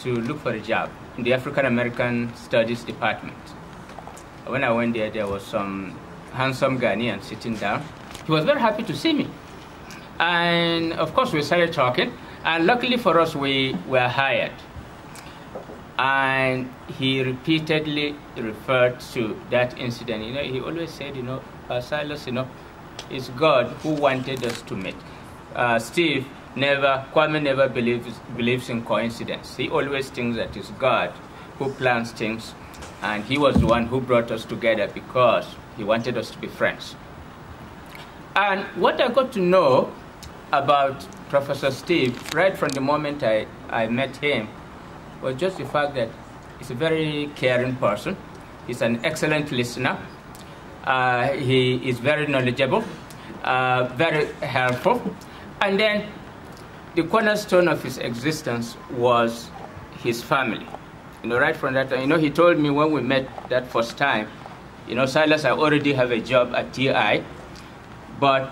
S19: to look for a job in the African American Studies Department. When I went there, there was some handsome Ghanaian sitting down. He was very happy to see me. And of course, we started talking, and luckily for us, we were hired. and he repeatedly referred to that incident. You know, he always said, you know, Silas, you know, it's God who wanted us to meet. Uh, Steve never, Kwame never believes, believes in coincidence. He always thinks that it's God who plans things, and he was the one who brought us together because he wanted us to be friends. And what I got to know about Professor Steve right from the moment I, I met him was just the fact that he's a very caring person. He's an excellent listener. Uh, he is very knowledgeable, uh, very helpful. And then the cornerstone of his existence was his family. You know, right from that time, you know, he told me when we met that first time, you know, Silas, I already have a job at TI, but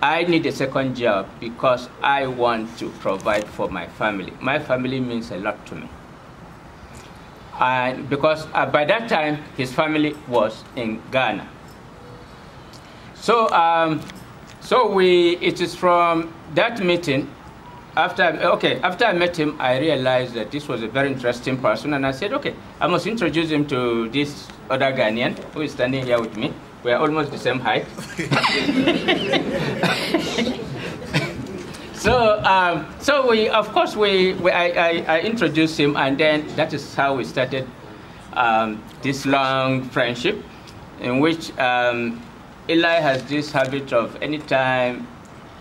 S19: I need a second job because I want to provide for my family. My family means a lot to me. And because uh, by that time, his family was in Ghana. So, um, so we, it is from that meeting, after, okay, after I met him, I realized that this was a very interesting person, and I said, okay, I must introduce him to this other Ghanaian who is standing here with me. We are almost the same height. so, um, so we, of course, we, we I, I, I, introduced him, and then that is how we started um, this long friendship, in which um, Eli has this habit of anytime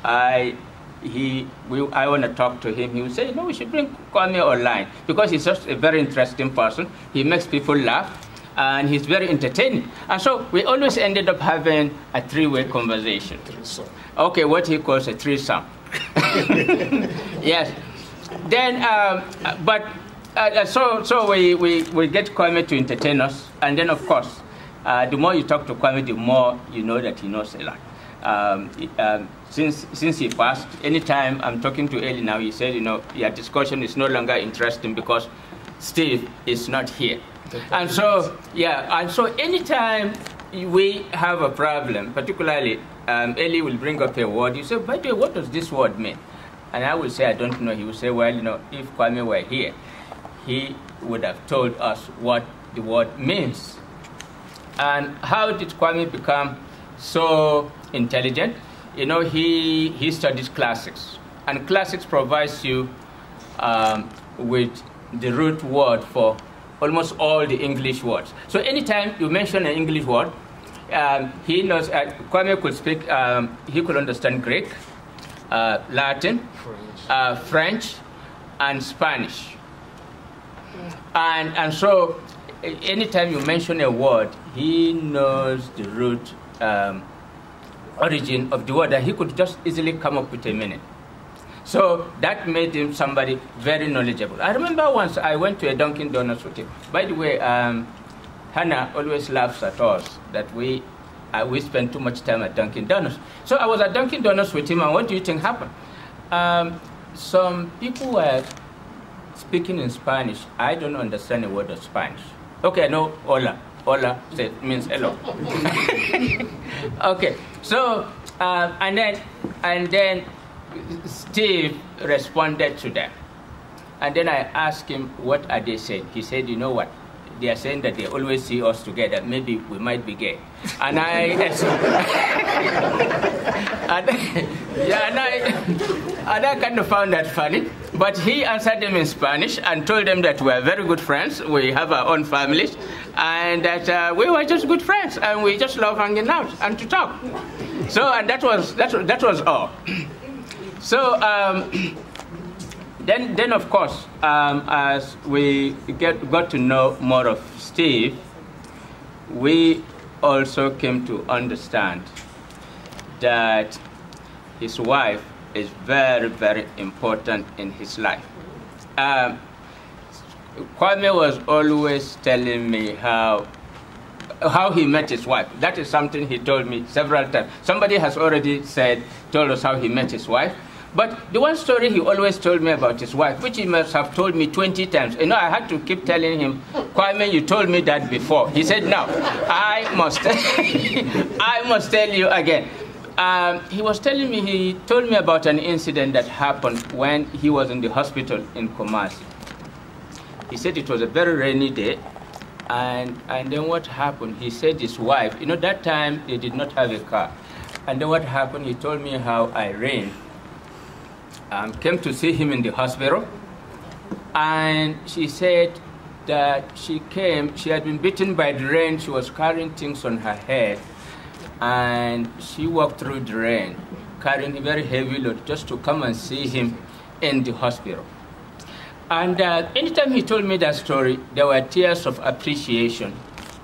S19: I he we, I want to talk to him, he will say, no, we should bring Kwame online because he's just a very interesting person. He makes people laugh and he's very entertaining. And so we always ended up having a three-way conversation. Okay, what he calls a threesome. yes. Then, um, but uh, so so we, we, we get Kwame to entertain us, and then of course, uh, the more you talk to Kwame, the more you know that he knows a lot. Um, um, since since he passed, anytime I'm talking to Eli now, he said, you know, your discussion is no longer interesting because Steve is not here. And so, yeah, and so anytime we have a problem, particularly um, Eli will bring up a word, you say, by the way, what does this word mean? And I will say, I don't know. He will say, well, you know, if Kwame were here, he would have told us what the word means. And how did Kwame become so intelligent? You know, he, he studies classics. And classics provides you um, with the root word for almost all the English words. So anytime you mention an English word, um, he knows, uh, Kwame could speak, um, he could understand Greek, uh, Latin, French. Uh, French, and Spanish. And, and so anytime you mention a word, he knows the root um, origin of the word that he could just easily come up with a meaning. So that made him somebody very knowledgeable. I remember once I went to a Dunkin' Donuts with him. By the way, um, Hannah always laughs at us that we uh, we spend too much time at Dunkin' Donuts. So I was at Dunkin' Donuts with him, and what do you think happened? Um, some people were speaking in Spanish. I don't understand a word of Spanish. Okay, no, hola. Hola said means hello. okay, so um, and then and then Steve responded to that, And then I asked him, what are they saying? He said, you know what? They are saying that they always see us together. Maybe we might be gay. And I, and, yeah, and I, and I kind of found that funny. But he answered them in Spanish and told them that we are very good friends. We have our own families, and that uh, we were just good friends, and we just love hanging out and to talk. So, and that was that, that was all. So um, then, then of course, um, as we get, got to know more of Steve, we also came to understand that his wife is very, very important in his life. Um, Kwame was always telling me how how he met his wife. That is something he told me several times. Somebody has already said, told us how he met his wife. But the one story he always told me about his wife, which he must have told me 20 times, you know, I had to keep telling him, Kwame, you told me that before. He said, no, I must, I must tell you again. Um, he was telling me, he told me about an incident that happened when he was in the hospital in Kumasi. he said it was a very rainy day. And, and then what happened? He said his wife, you know, that time they did not have a car. And then what happened? He told me how Irene um, came to see him in the hospital. And she said that she came, she had been beaten by the rain, she was carrying things on her head. And she walked through the rain, carrying a very heavy load just to come and see him in the hospital. And uh, anytime he told me that story, there were tears of appreciation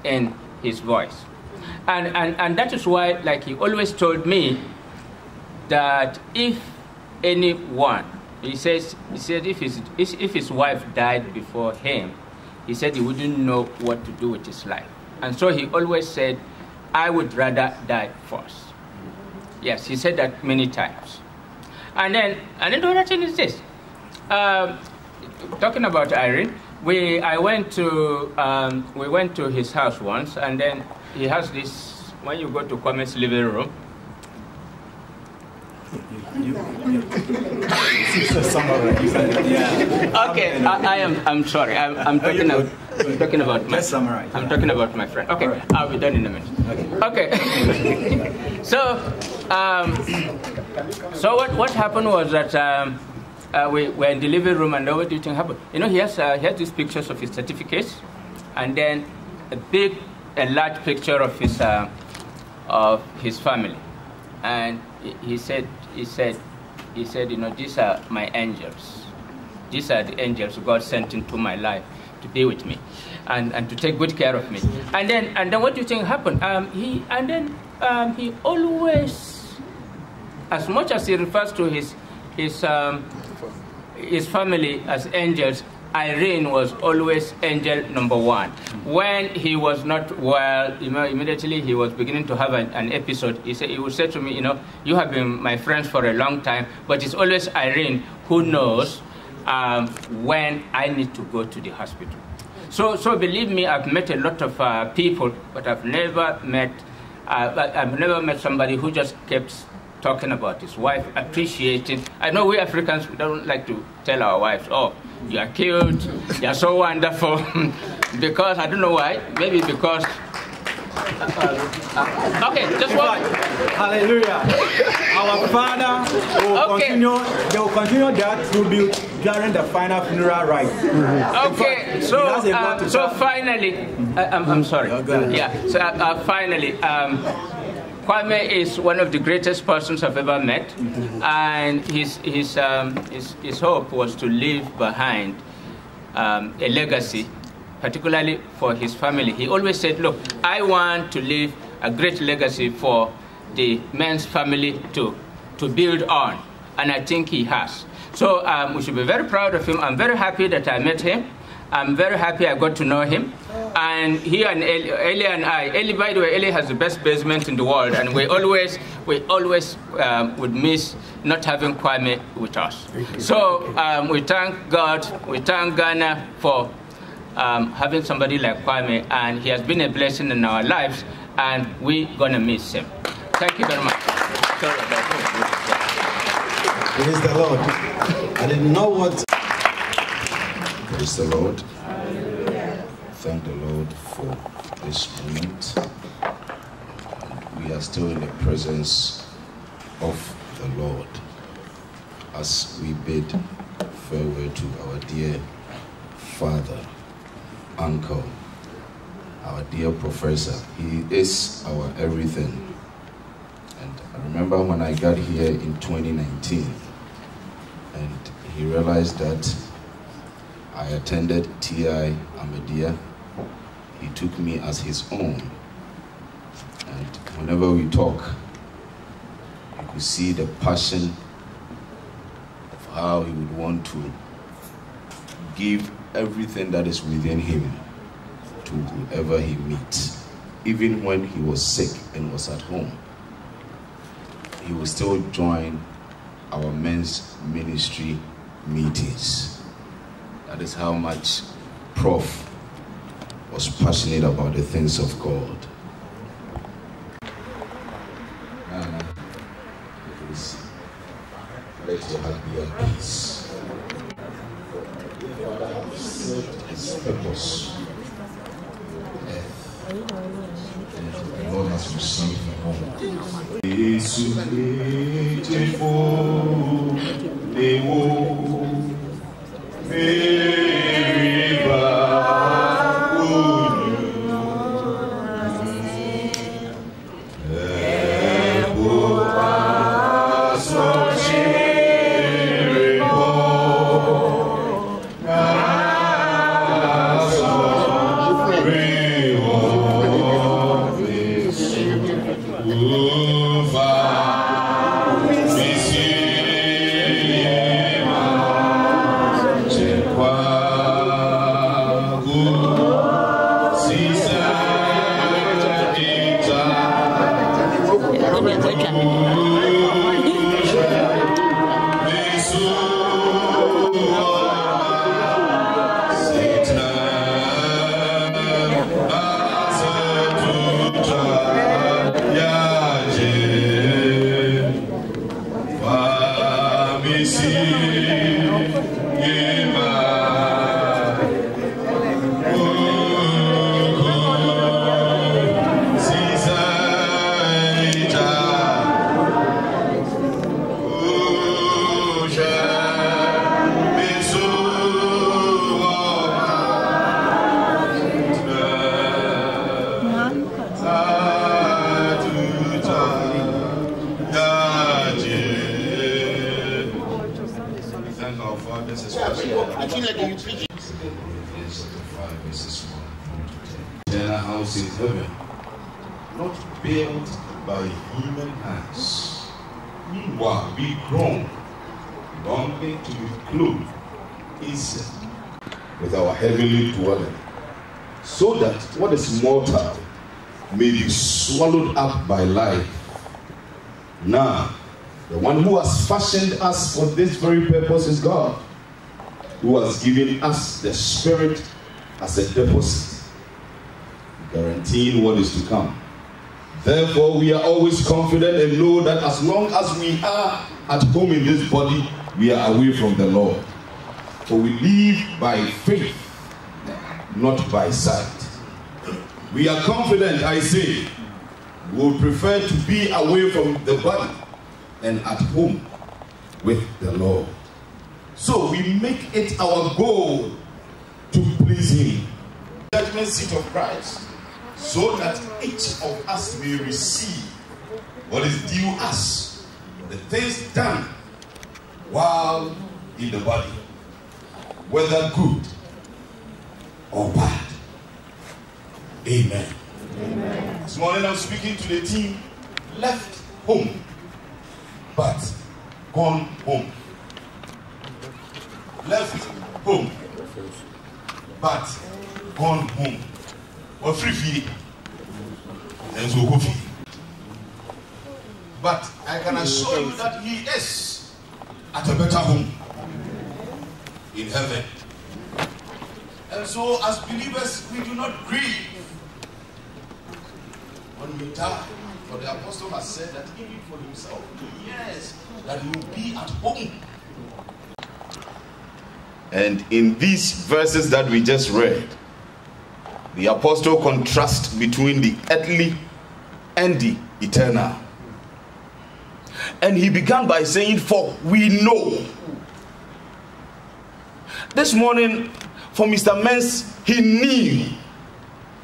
S19: in his voice. And, and, and that is why, like he always told me, that if anyone, he says, he said if his, if his wife died before him, he said he wouldn't know what to do with his life. And so he always said, I would rather die first. Yes, he said that many times. And then, and then the other thing is this. Um, talking about Irene, we I went to um, we went to his house once, and then he has this. When you go to Kwame's living room, Okay, I, I, am. I'm sorry. I'm, I'm talking. About, I'm talking about my. summarize. I'm talking about my friend. Okay, right. I'll be done in a minute. Okay. okay. so, um, so what what happened was that um, uh, we were in the living room, and what do you think happened? You know, he has uh, he has these pictures of his certificates, and then a big, a large picture of his uh, of his family, and he said he said he said, you know, these are my angels. These are the angels God sent into my life to be with me and, and to take good care of me. And then and then what do you think happened? Um, he and then um, he always, as much as he refers to his his um, his family as angels, Irene was always angel number one. When he was not well, you know, immediately he was beginning to have an, an, episode. He said, he would say to me, you know, you have been my friends for a long time, but it's always Irene who knows um, when I need to go to the hospital. So, so believe me, I've met a lot of uh, people, but I've never met, uh, I've never met somebody who just kept talking about his wife, appreciating. I know we Africans we don't like to tell our wives, "Oh, you are cute, you are so wonderful," because I don't know why. Maybe because. Uh, okay, just one.
S12: Hallelujah. Our Father will okay. continue. They will continue that be during the final funeral rite.
S19: Okay, so uh, so finally, I, am I'm sorry. Yeah. So uh, finally. Um, Kwame is one of the greatest persons I've ever met, and his, his, um, his, his, hope was to leave behind um, a legacy, particularly for his family. He always said, look, I want to leave a great legacy for the man's family to, to build on, and I think he has. So um, we should be very proud of him. I'm very happy that I met him. I'm very happy I got to know him. And he and Eli, and I, Eli, by the way, Eli has the best basement in the world, and we always, we always um, would miss not having Kwame with us. So um, we thank God, we thank Ghana for um, having somebody like Kwame, and he has been a blessing in our lives, and we're gonna miss him. Thank you very much.
S5: Praise the Lord. I didn't know what Praise the Lord. Thank the Lord for this moment. We are still in the presence of the Lord as we bid farewell to our dear father, uncle, our dear professor. He is our everything. And I remember when I got here in 2019 and he realized that I attended TI Ahmadiyya. He took me as his own. And whenever we talk, you could see the passion of how he would want to give everything that is within him to whoever he meets. Even when he was sick and was at home, he would still join our men's ministry meetings. That is how much Prof was passionate about the things of God. Um, and please let your heart be at peace. Father,
S20: this earth. The Lord has received the home.
S5: Jésù fashioned us for this very purpose is God, who has given us the Spirit as a deposit, guaranteeing what is to come. Therefore, we are always confident and know that as long as we are at home in this body, we are away from the Lord. For we live by faith, not by sight. We are confident, I say, we would prefer to be away from the body and at home it our goal to please Him. Judgment seat of Christ, so that each of us may receive what is due us, the things done while in the body, whether good or bad. Amen. This morning I'm speaking to the team that will be at home. And in these verses that we just read, the apostle contrasts between the earthly and the eternal. And he began by saying, For we know. This morning, for Mr. Mends, he knew.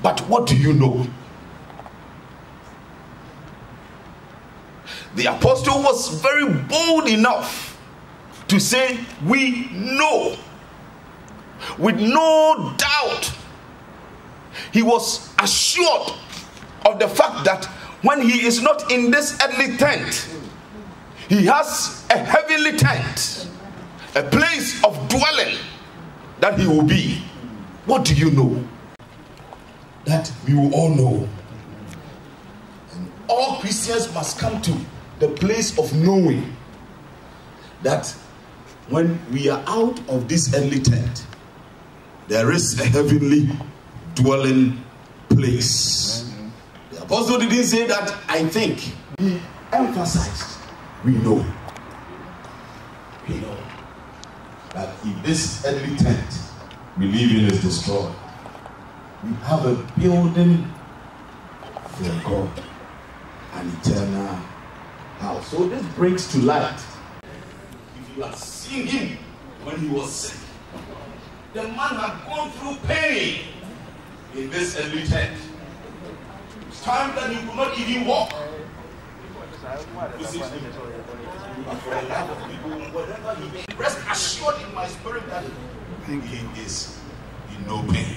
S5: But what do you know? The apostle was very bold enough to say, We know. With no doubt, he was assured of the fact that when he is not in this earthly tent, he has a heavenly tent, a place of dwelling that he will be. What do you know? That we will all know. And all Christians must come to the place of knowing that when we are out of this earthly tent, there is a heavenly dwelling place. The apostle didn't say that, I think. He emphasized, we know. We know that if this earthly tent we live in is destroyed,
S21: We have a building for God, an eternal house. So this brings to light. If you have seen him when he was sick, the man had gone through pain in this early tent. It's time that he could not even walk. But for of people, whatever he rest assured in my spirit that he is in no pain.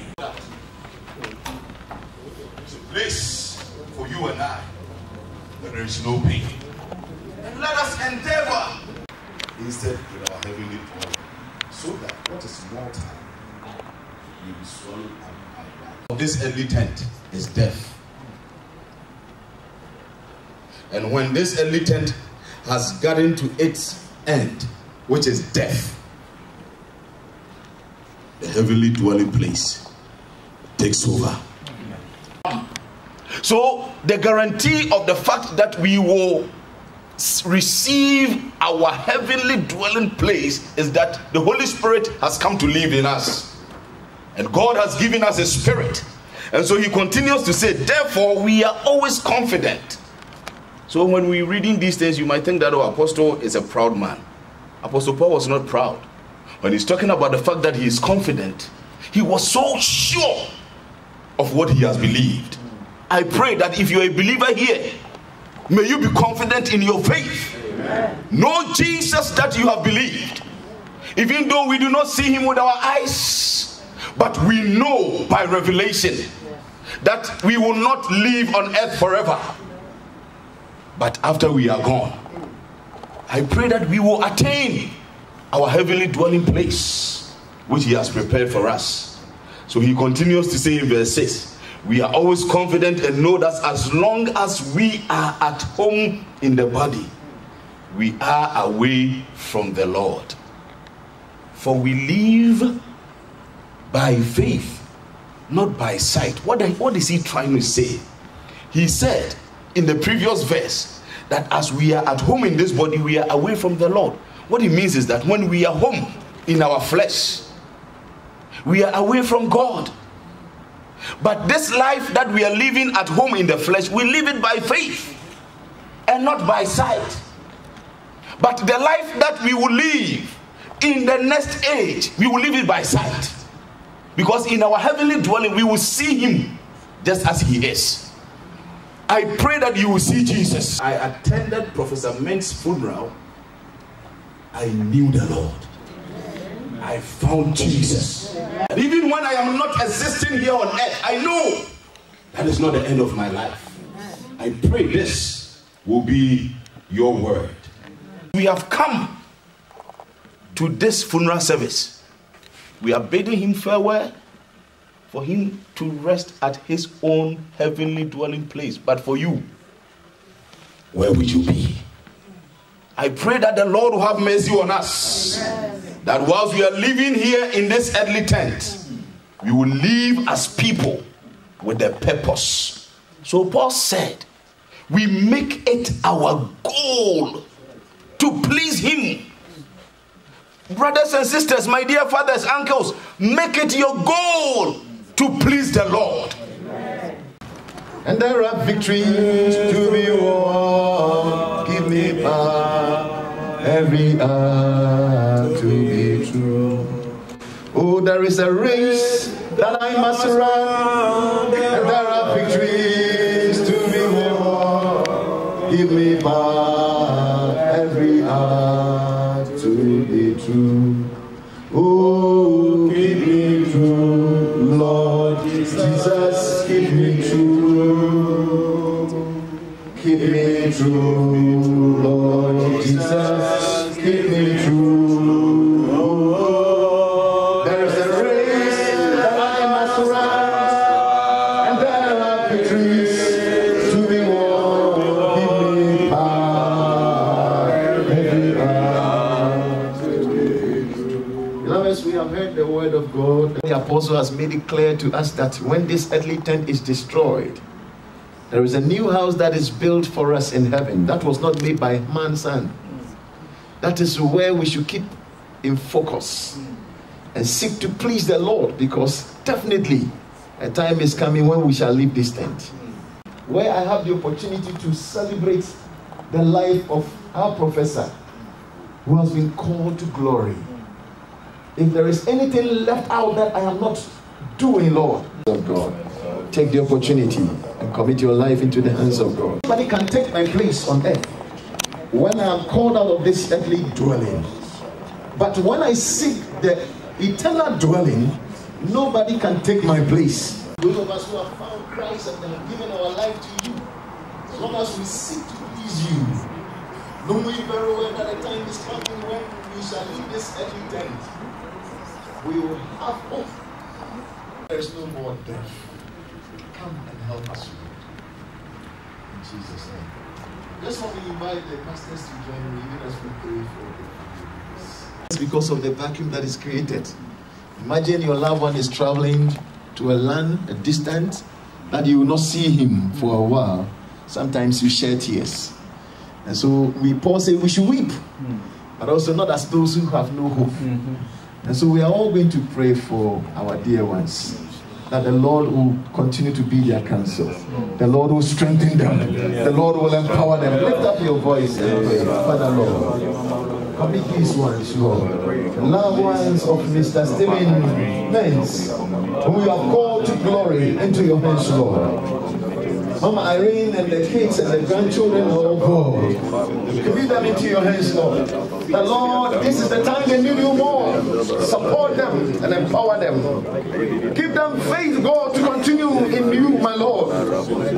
S21: It's a place for you and I there is no pain. And let us endeavor instead with our heavenly dwelling so that what is mortal will be swallowed up by life. This earthly tent is death. And when this earthly tent has gotten to its end, which is death, the heavenly dwelling place takes over.
S5: So, the guarantee of the fact that we will receive our heavenly dwelling place is that the Holy Spirit has come to live in us. And God has given us a spirit. And so he continues to say, therefore, we are always confident. So when we're reading these things, you might think that, oh, Apostle is a proud man. Apostle Paul was not proud. When he's talking about the fact that he is confident, he was so sure of what he has believed. I pray that if you're a believer here, may you be confident in your faith. Amen. Know Jesus that you have believed. Even though we do not see him with our eyes, but we know by revelation that we will not live on earth forever. But after we are gone, I pray that we will attain our heavenly dwelling place, which he has prepared for us. So he continues to say in verse 6 we are always confident and know that as long as we are at home in the body, we are away from the Lord. For we live by faith, not by sight. What, what is he trying to say? He said in the previous verse that as we are at home in this body, we are away from the Lord. What it means is that when we are home in our flesh, we are away from God. But this life that we are living at home in the flesh, we live it by faith and not by sight. But the life that we will live in the next age, we will live it by sight. Because in our heavenly dwelling, we will see Him just as He is. I pray that you will see Jesus. I attended Professor Mends' funeral. I knew the Lord. I found Jesus. And even when I am not existing here on earth, I know that is not the end of my life. I pray this will be your word. We have come to this funeral service. We are bidding him farewell for him to rest at his own heavenly dwelling place. But for you, where would you be? I pray that the Lord will have mercy on us. That whilst we are living here in this earthly tent, we will live as people with a purpose. So Paul said, we make it our goal to please him. Brothers and sisters, my dear fathers, uncles, make it your goal to please the Lord. And there are victories to be won. Give me power every hour to there is a race that I must run, and there are victories to be won. Give me power every hour to be true. Oh, keep me true, Lord Jesus, keep me true. Keep me true, apostle has made it clear to us that when this earthly tent is destroyed, there is a new house that is built for us in heaven. That was not made by man's hand. That is where we should keep in focus and seek to please the Lord because definitely
S1: A time is coming when we shall leave this tent. Where I have the opportunity to celebrate the life of our professor who has been called to glory. If there is anything left out that I am not doing, Lord, of God, take the opportunity and commit your life into the hands of God. Nobody can take my place on earth when I am called out of this earthly dwelling. But when I seek the eternal dwelling, nobody can take my place. Those of us who have found Christ and have given our life to you, as long as we seek to please you, knowing very well that the time is coming when we shall leave this earthly we will have hope. There is no more death. Come and help us, Lord. In Jesus' name. Just want to invite the pastors to join me even as we pray for the It's because of the vacuum that is created. Imagine your loved one is traveling to a land, a distance, that you will not see him for a while. Sometimes you shed tears. And so we Paul say we should weep, but also not as those who have no hope. Mm-hmm. And so we are all going to pray for our dear ones. That the Lord will continue to be their counsel. The Lord will strengthen them. The Lord will empower them. Lift up your voice and pray. Father Lord, commit these ones, Lord. Loved ones of Mr. Stephen Mends, whom you have called to glory into your hands, Lord. Mama Irene and the kids and the grandchildren, oh God. Commit them into your hands, Lord. The Lord, this is the time they need you more. Support them and empower them. Give them faith, God, to continue in you, my Lord.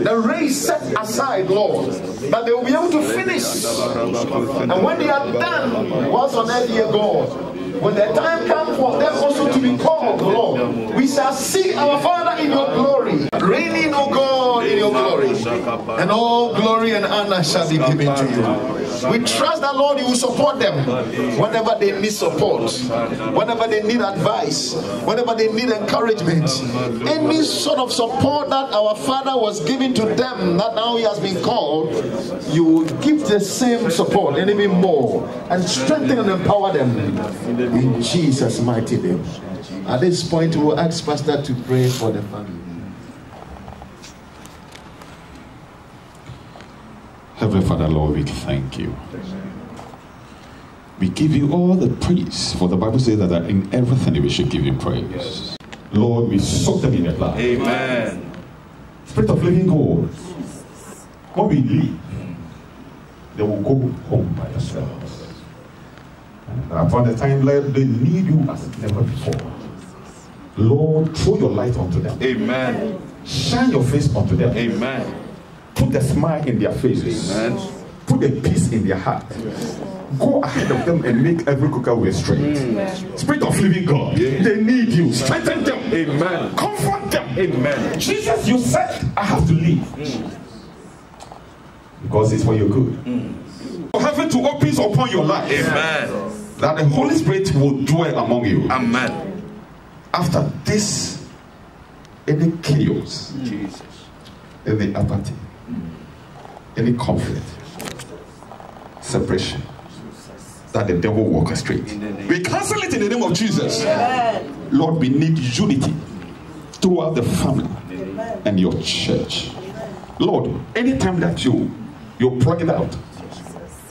S1: The race set aside, Lord, that they will be able to finish. And when they are done, what's on earth, dear God? When the time comes for them also to be called, Lord, we shall see our Father in your glory, reigning, O God, in your glory. And all glory and honor shall be given to you. We trust that, Lord, you will support them whenever they need support, whenever they need advice, whenever they need encouragement. Any sort of support that our Father was giving to them, that now He has been called, you will give the same support and even more, and strengthen and empower them in Jesus' mighty name. At this point, we'll ask Pastor to pray for the family.
S22: Heavenly Father, Lord, we thank you. We give you all the praise, for the Bible says that in everything we should give you praise. Lord, we soak them in your blood.
S5: Amen.
S22: Spirit of living God, when we leave, they will go home by themselves. Uh, and upon the time, Lord, they need you as never before. Lord, throw your light onto them.
S5: Amen.
S22: Shine your face onto them.
S5: Amen.
S22: Put the smile in their faces. Amen. Put the peace in their heart. Go ahead of them and make every crooked way straight. Mm. Spirit of living God, they need you. Strengthen them.
S5: Amen.
S22: Comfort them.
S5: Amen.
S22: Jesus, you said I have to leave. Mm. Because it's for your good. Mm. For heaven to open upon your life.
S5: Amen.
S22: That the Holy Spirit will dwell among you.
S5: Amen.
S22: After this, any chaos,
S5: Jesus.
S22: any apathy, any conflict, separation, that the devil will orchestrate. We cancel it in the name of Jesus. Lord, we need unity throughout the family and your church. Lord, anytime that you you plug it out,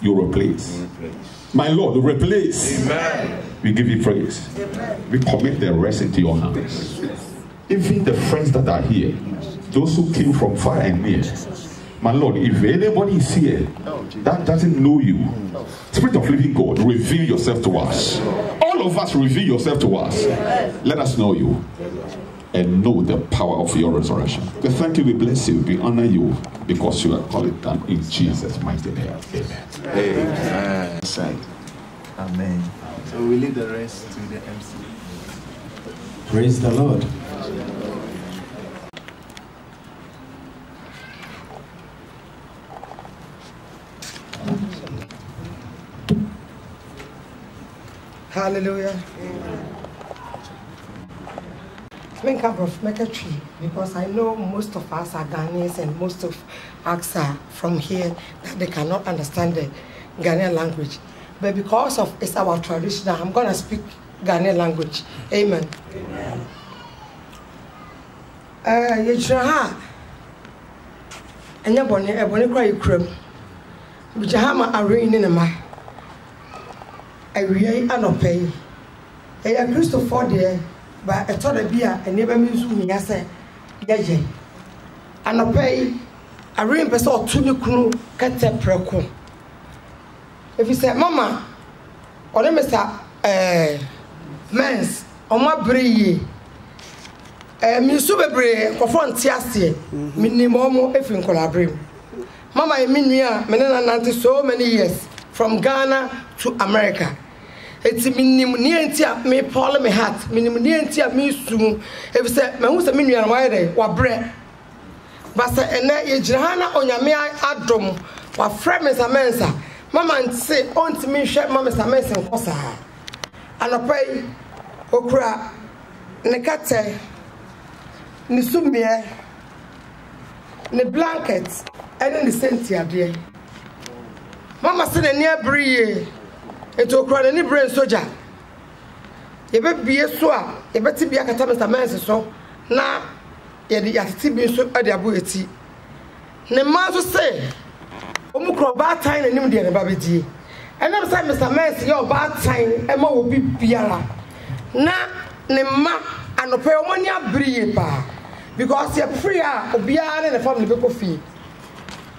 S22: you replace. My Lord, replace.
S5: Amen.
S22: We give you praise. We commit the rest into your hands. Even the friends that are here, those who came from far and near. My Lord, if anybody is here that doesn't know you, Spirit of living God, reveal yourself to us. All of us, reveal yourself to us. Let us know you and know the power of your resurrection. We thank you, we bless you, we honor you because you are called it done in Jesus' mighty name. Amen.
S1: Amen. Amen. So we leave the rest to the MC.
S3: Praise the Lord.
S11: Hallelujah. Think of Mekatri because I know most of us are Ghanaians and most of us are from here that they cannot understand the Ghanaian language. But because of it's our tradition, I'm gonna speak Ghanaian language. Amen. ɛɛ yɛgyina ha a ɛnyɛ bɔne ɛbɔne kora yɛ kuram gyina ha ma awerɛ yi ne ne ma awia yi anɔpɛ yi ɛyɛ eh, kristofoɔ deɛ ba ɛtɔ da bi a nneɛma mi nso nia sɛ yɛyɛ. Anɔpɛ yi awerɛ yi mpɛ sɛ ɔto ne kunu kɛtɛ prɛko efi sɛ mama ɔne mr ɛɛ mens ɔmo abere yie. Ɛɛ misu bebree nkɔfɔ nte aseɛ. Minim ɔmo efi nkɔlabere mu. Mama yɛ mi nua a mene na nante so many years from ghana to america eti minim nea nti a mi pɔle mi heart minim nea nti a mi sum efi sɛ mɛhu sɛ mi nua no wayɛ dɛ wabrɛ. Basa ɛnɛ yɛgyina ha na onyame adom. Wafrɛ me nsamɛnsa mama nse ɔntumi nhwɛ mama nsamɛnsa nkɔ saa. Anɔpa yi okura ne kɛtɛ ne sumiɛ ne blanket ɛne ne sentiadeɛ mama sɛ n'ani abere yie etu okura n'ani bere nsogya yɛbɛbie so a yɛbɛte bi akata mr mensa so na yɛde yɛatete bi nso de abɔ eti. Ne mma nso sɛ wɔn kura ɔbaatan n'anim deɛ ne ba bɛdie ɛnam sɛ mr mensa yɛ ɔbaatan ɛma wɔ bi biara. Na ne mma anɔpɛ wɔn ani abere yie paa. Because yɛfiri a obiara ne ne family bɛkɔ fie.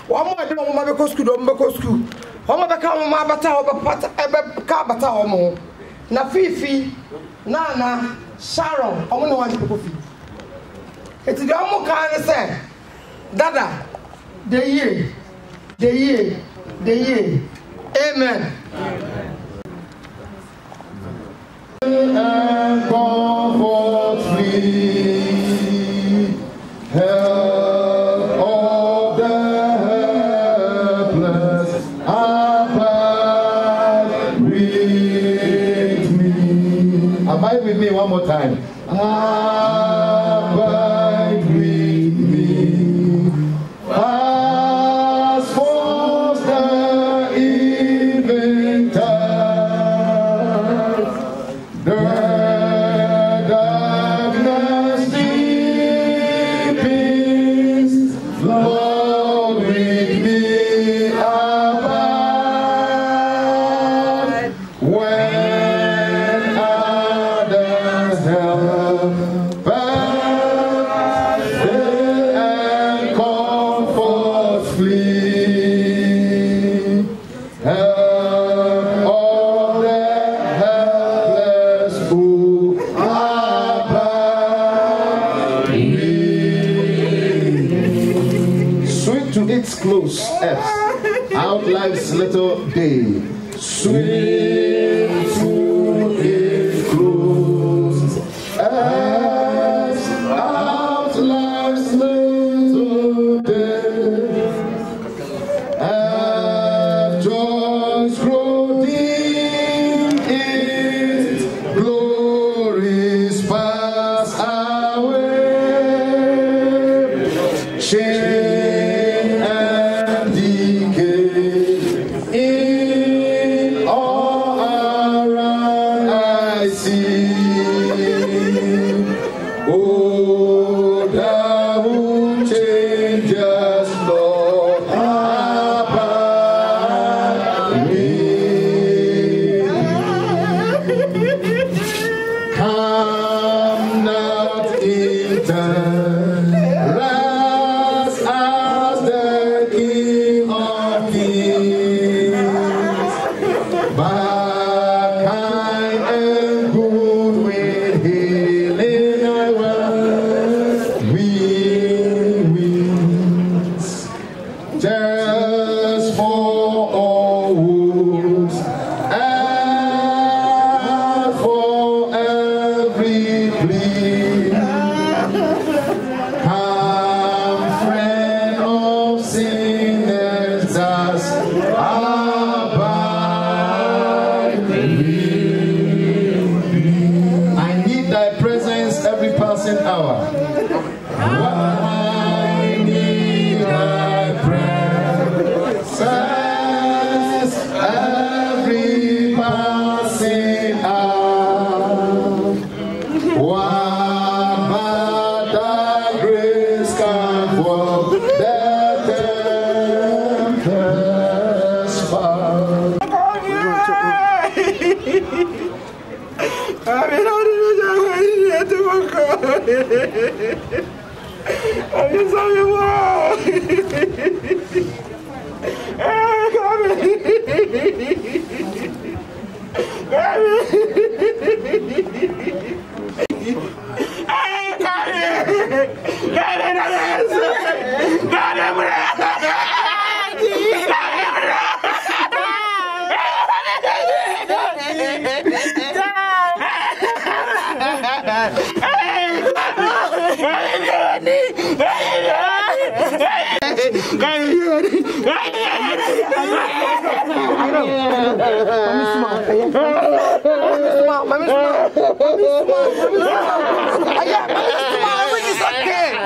S11: Wɔn a yɛde wɔn mma bɛkɔ sukuu de wɔn bɛkɔ sukuu wɔn bɛka wɔn abata wɔn bɛpata ɛbɛka abata wɔn ho na fiifi nana sharon wɔn ne wɔn bɛkɔ fie eti deɛ wɔn kan ne sɛ dada de yie de yie de yie amen.
S1: and comfort me. Help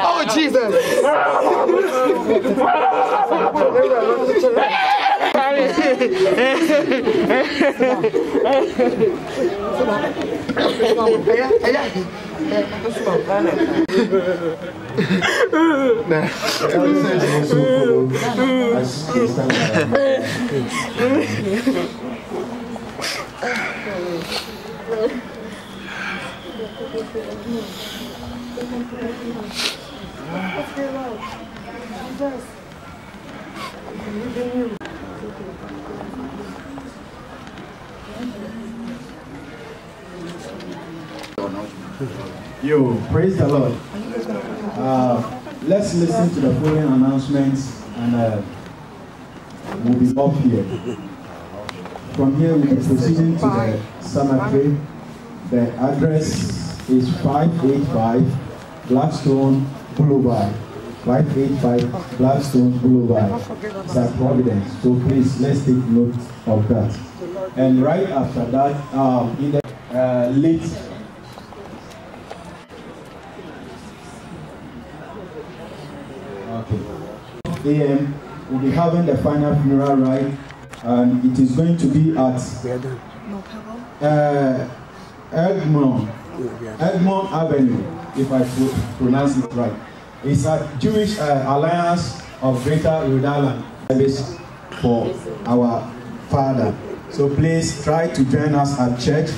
S1: Oh,
S11: Jesus.
S3: Yo, praise the Lord. Let's listen to the following announcements and uh, we'll be off here. From here, we'll be proceeding to the cemetery. The address is 585 Blackstone Boulevard. 585 Blackstone Boulevard, South Providence. So please, let's take note of that. And right after that, um, in the uh, late a.m. We'll be having the final funeral rite, and it is going to be at uh, Egmont, Egmont Avenue, if I pro- pronounce it right. It's a Jewish uh, Alliance of Greater Rhode Island service for our father. So please try to join us at church.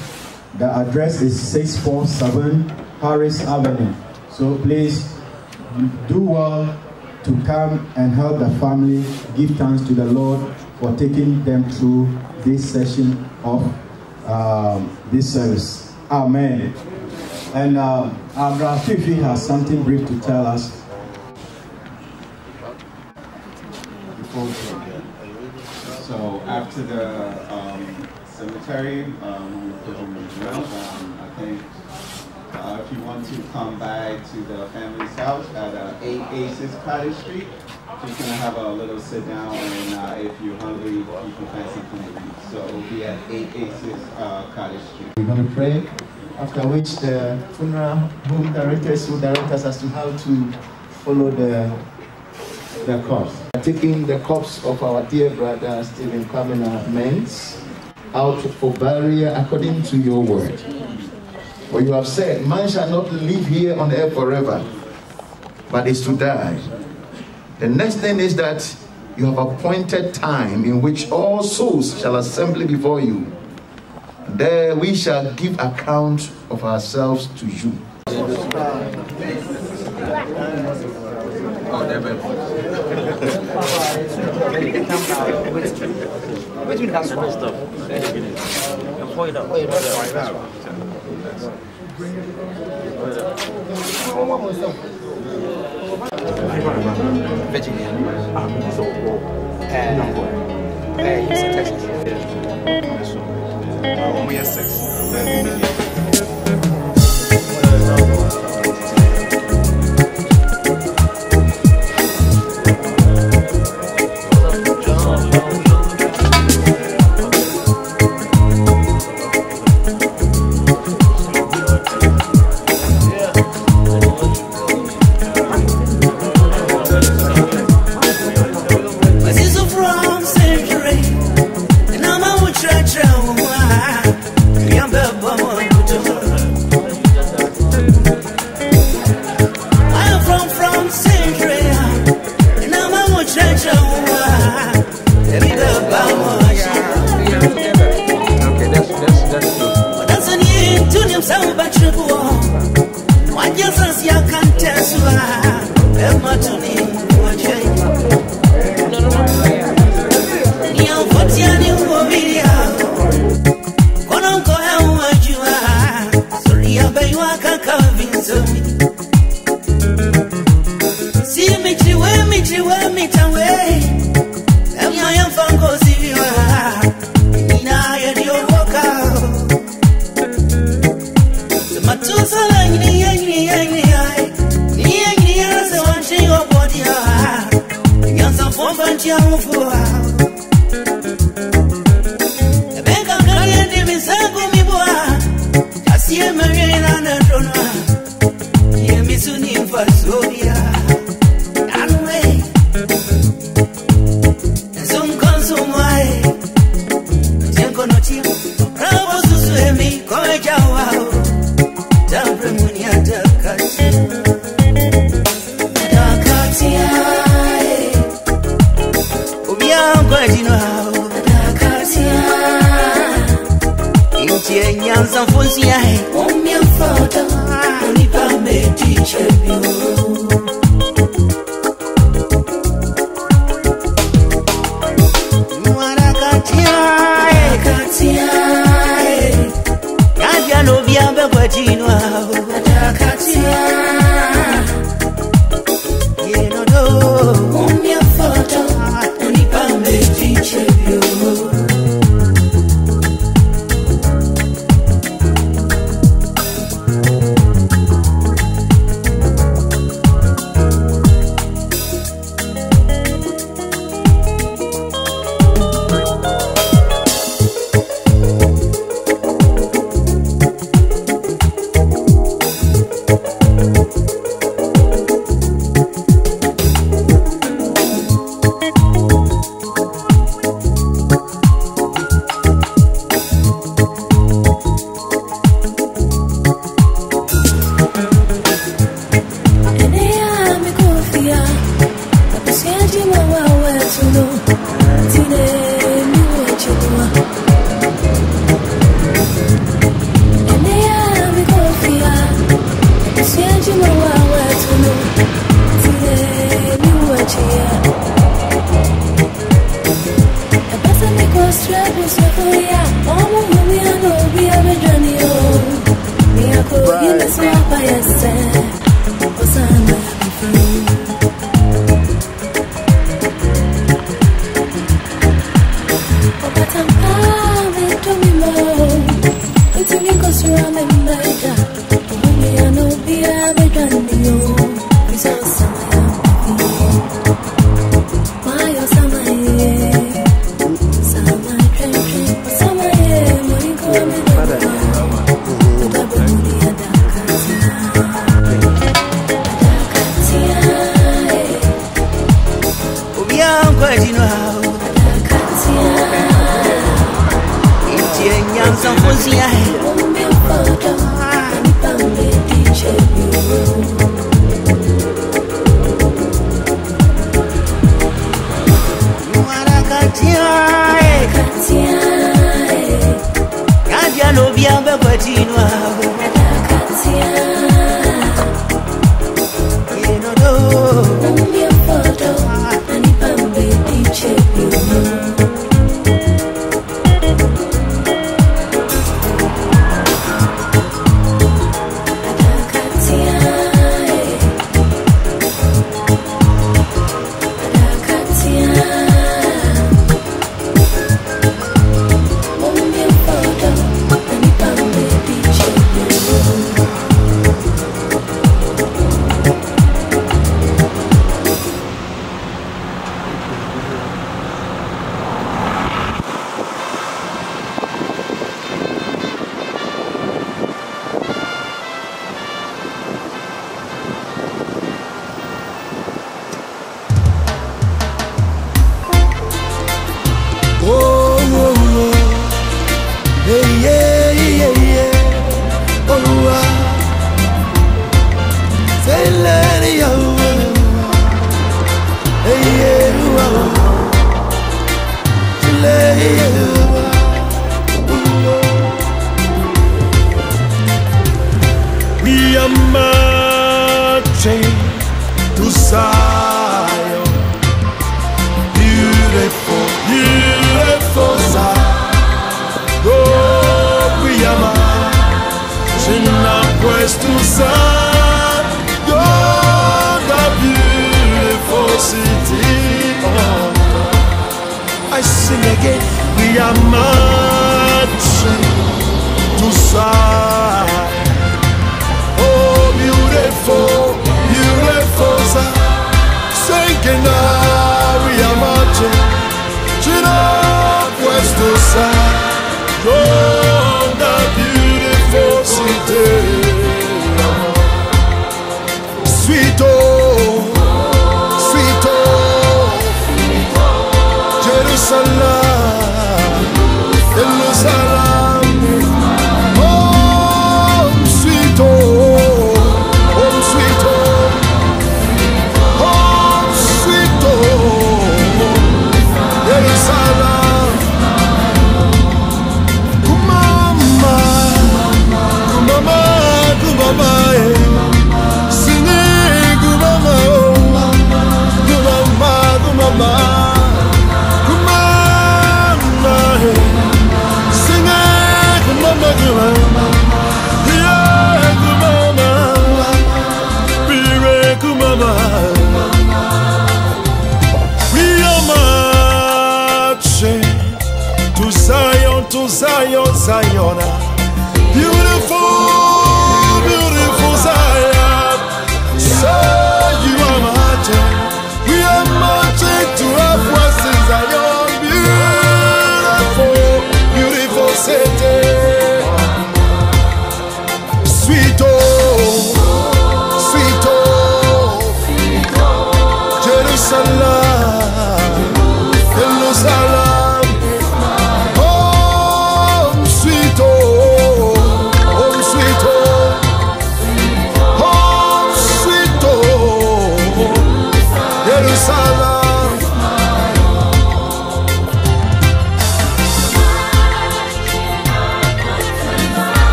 S3: The address is 647 Harris Avenue. So please do well to come and help the family give thanks to the Lord for taking them through this session of um, this service. Amen. And uh, Abra Fifi has something brief to tell us.
S15: So after the um, cemetery, um. Um, I think uh, if you want to come by to the family's house at uh, 8 Aces Cottage Street, just gonna have a little sit down, and uh, if you're hungry, you can find something to eat. So we'll be at 8 Aces uh, Cottage Street.
S1: We're to pray, after which the funeral home directors will direct us as to how to follow the, the corpse. Taking the corpse of our dear brother Stephen Kwamina Mends out for burial according to your word. For you have said, man shall not live here on earth forever, but is to die. The next thing is that you have appointed time in which all souls shall assemble before you. There we shall give account of ourselves to you.
S23: Between that small stuff. And pour it out. Pour it out. Virginia. So, uh, uh, he's in Texas. Uh, we are six.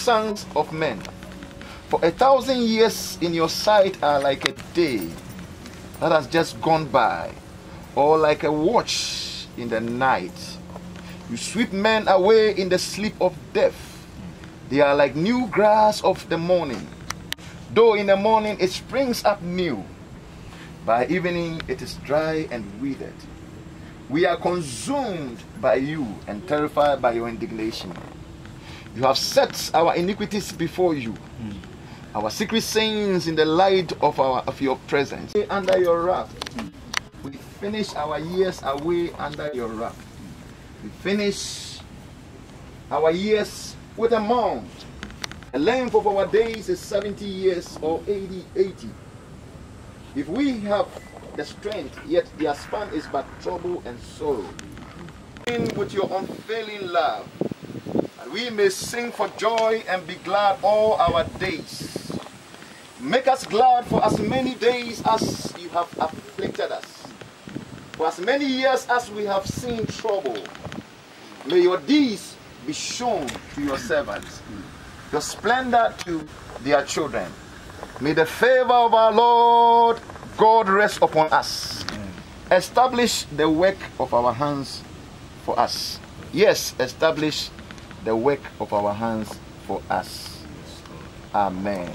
S1: Sons of men, for a thousand years in your sight are like a day that has just gone by, or like a watch in the night. You sweep men away in the sleep of death. They are like new grass of the morning. Though in the morning it springs up new, by evening it is dry and withered. We are consumed by you and terrified by your indignation. You have set our iniquities before you, our secret sins in the light of our of your presence. Under your wrath, we finish our years away under your wrath. We finish our years with a mound. The length of our days is 70 years or 80, 80. If we have the strength, yet their span is but trouble and sorrow. In with your unfailing love, we may sing for joy and be glad all our days. Make us glad for as many days as you have afflicted us, for as many years as we have seen trouble. May your deeds be shown to your servants, your splendor to their children. May the favor of our Lord God rest upon us. Establish the work of our hands for us. Yes, establish the work of our hands for us. Amen.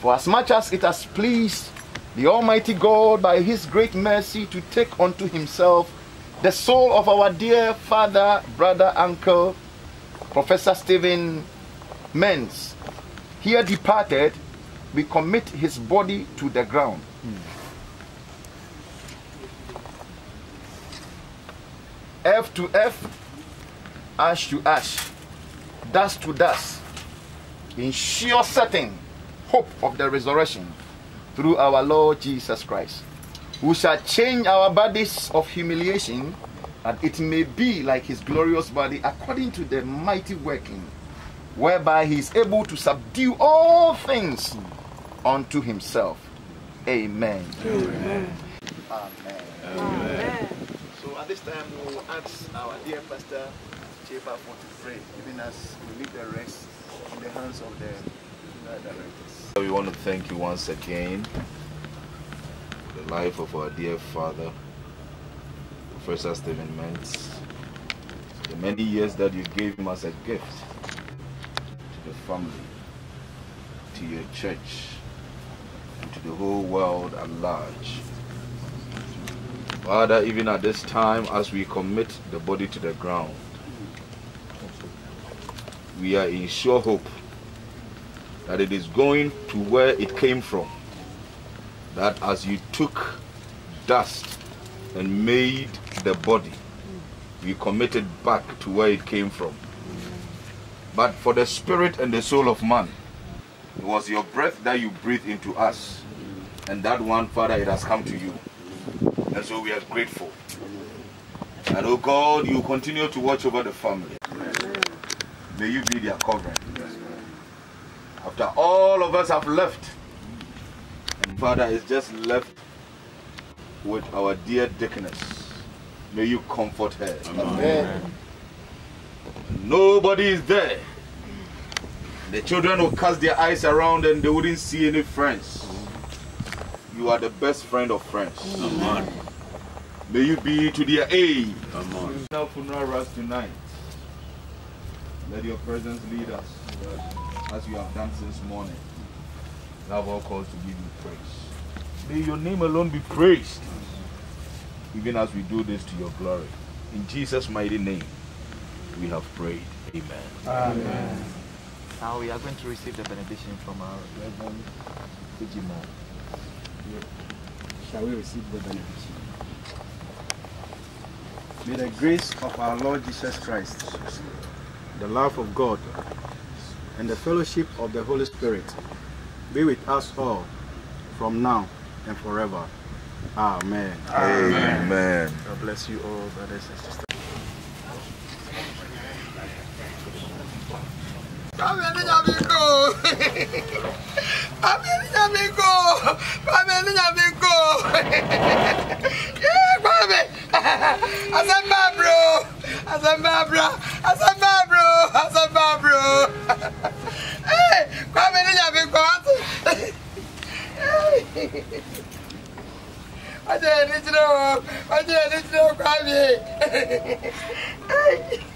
S1: For as much as it has pleased the Almighty God by His great mercy to take unto Himself the soul of our dear father, brother, uncle, Professor Stephen Mends, here departed, we commit his body to the ground. F to F, ash to ash, dust to dust, in sure certain hope of the resurrection through our Lord Jesus Christ, who shall change our bodies of humiliation that it may be like his glorious body according to the mighty working whereby he is able to subdue all things unto himself. Amen.
S24: Amen.
S1: Amen. Amen. So at this time, we will ask our dear Pastor Cheba for to pray, even as we leave the rest in the hands of the directors.
S5: We want to thank you once again for the life of our dear father, Professor Stephen Mends. The many years that you gave him as a gift to the family, to your church, and to the whole world at large. Father, even at this time, as we commit the body to the ground, we are in sure hope that it is going to where it came from. That as you took dust and made the body, we committed back to where it came from. But for the spirit and the soul of man, it was your breath that you breathed into us. And that one, Father, it has come to you. And so we are grateful. And oh God, you continue to watch over the family. May you be their covering. After all of us have left, and Father is just left with our dear deaconess. May you comfort her.
S1: Amen.
S5: Nobody is there. The children will cast their eyes around and they wouldn't see any friends. You are the best friend of friends.
S24: Amen.
S5: May you be to their aid. Amen. Now funeral tonight. Let your presence lead us as you have done since morning. We have all cause to give you praise. May your name alone be praised. Even as we do this to your glory. In Jesus' mighty name, we have prayed. Amen.
S1: Amen. Now we are going to receive the benediction from our Reverend Fujimo.
S12: Shall we receive the benediction? May the grace of our Lord Jesus Christ, the love of God, and the fellowship of the Holy Spirit be with us all from now and forever. Amen.
S5: Amen.
S1: God bless you all, brothers and sisters.
S11: Kwame Nyamiko. Kwame Nyamiko. Kwame Nyamiko. Yeah, Kwame. Asamba bro. Asamba bro. Asamba bro. Asamba bro. Hey, Kwame Nyamiko. Aje ni jiro. Aje ni jiro Kwame. Hey. Bẹ́ẹ̀ni abẹ́yẹ mi ò ra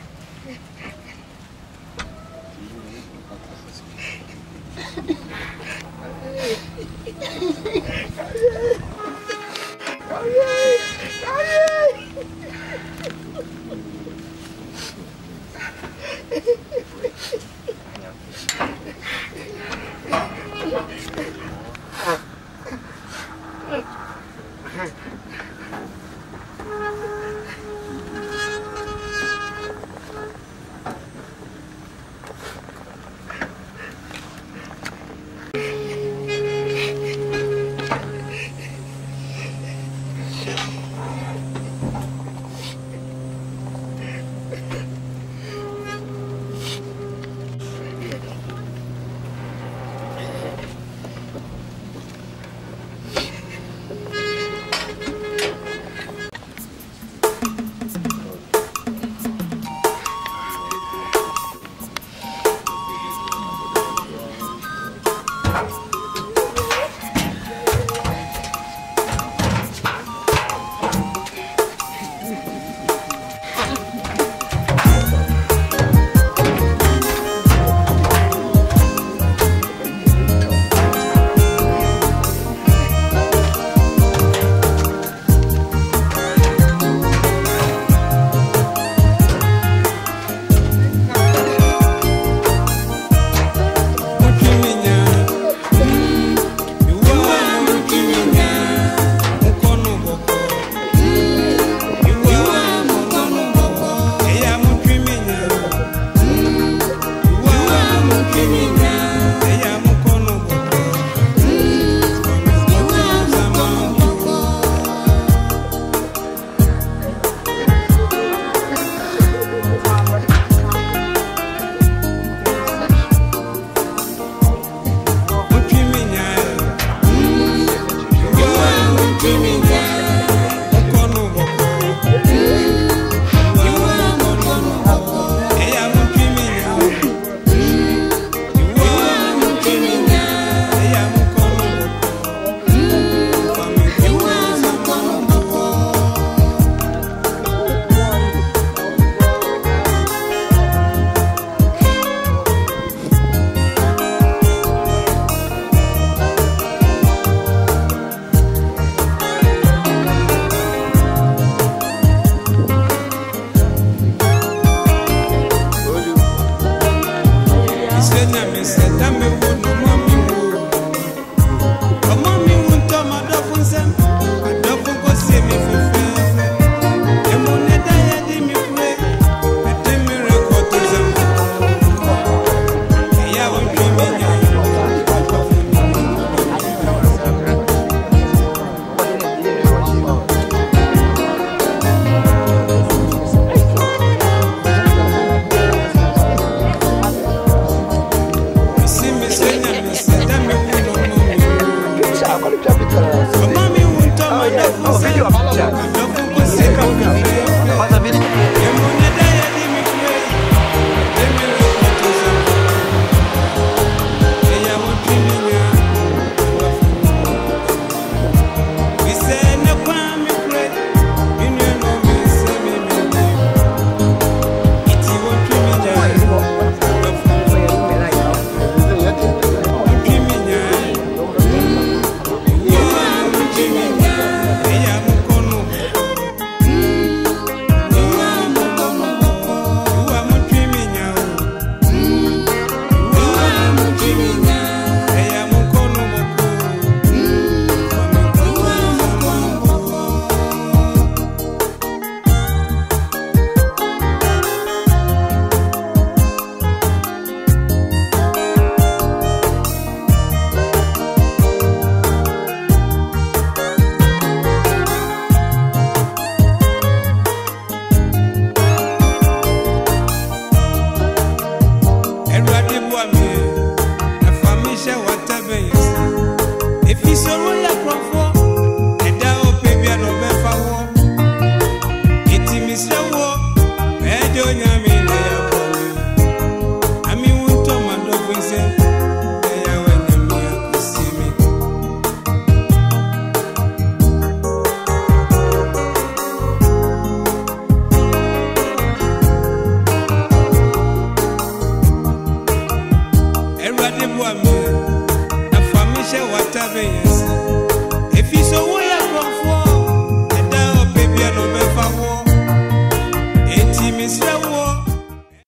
S25: oh yeah!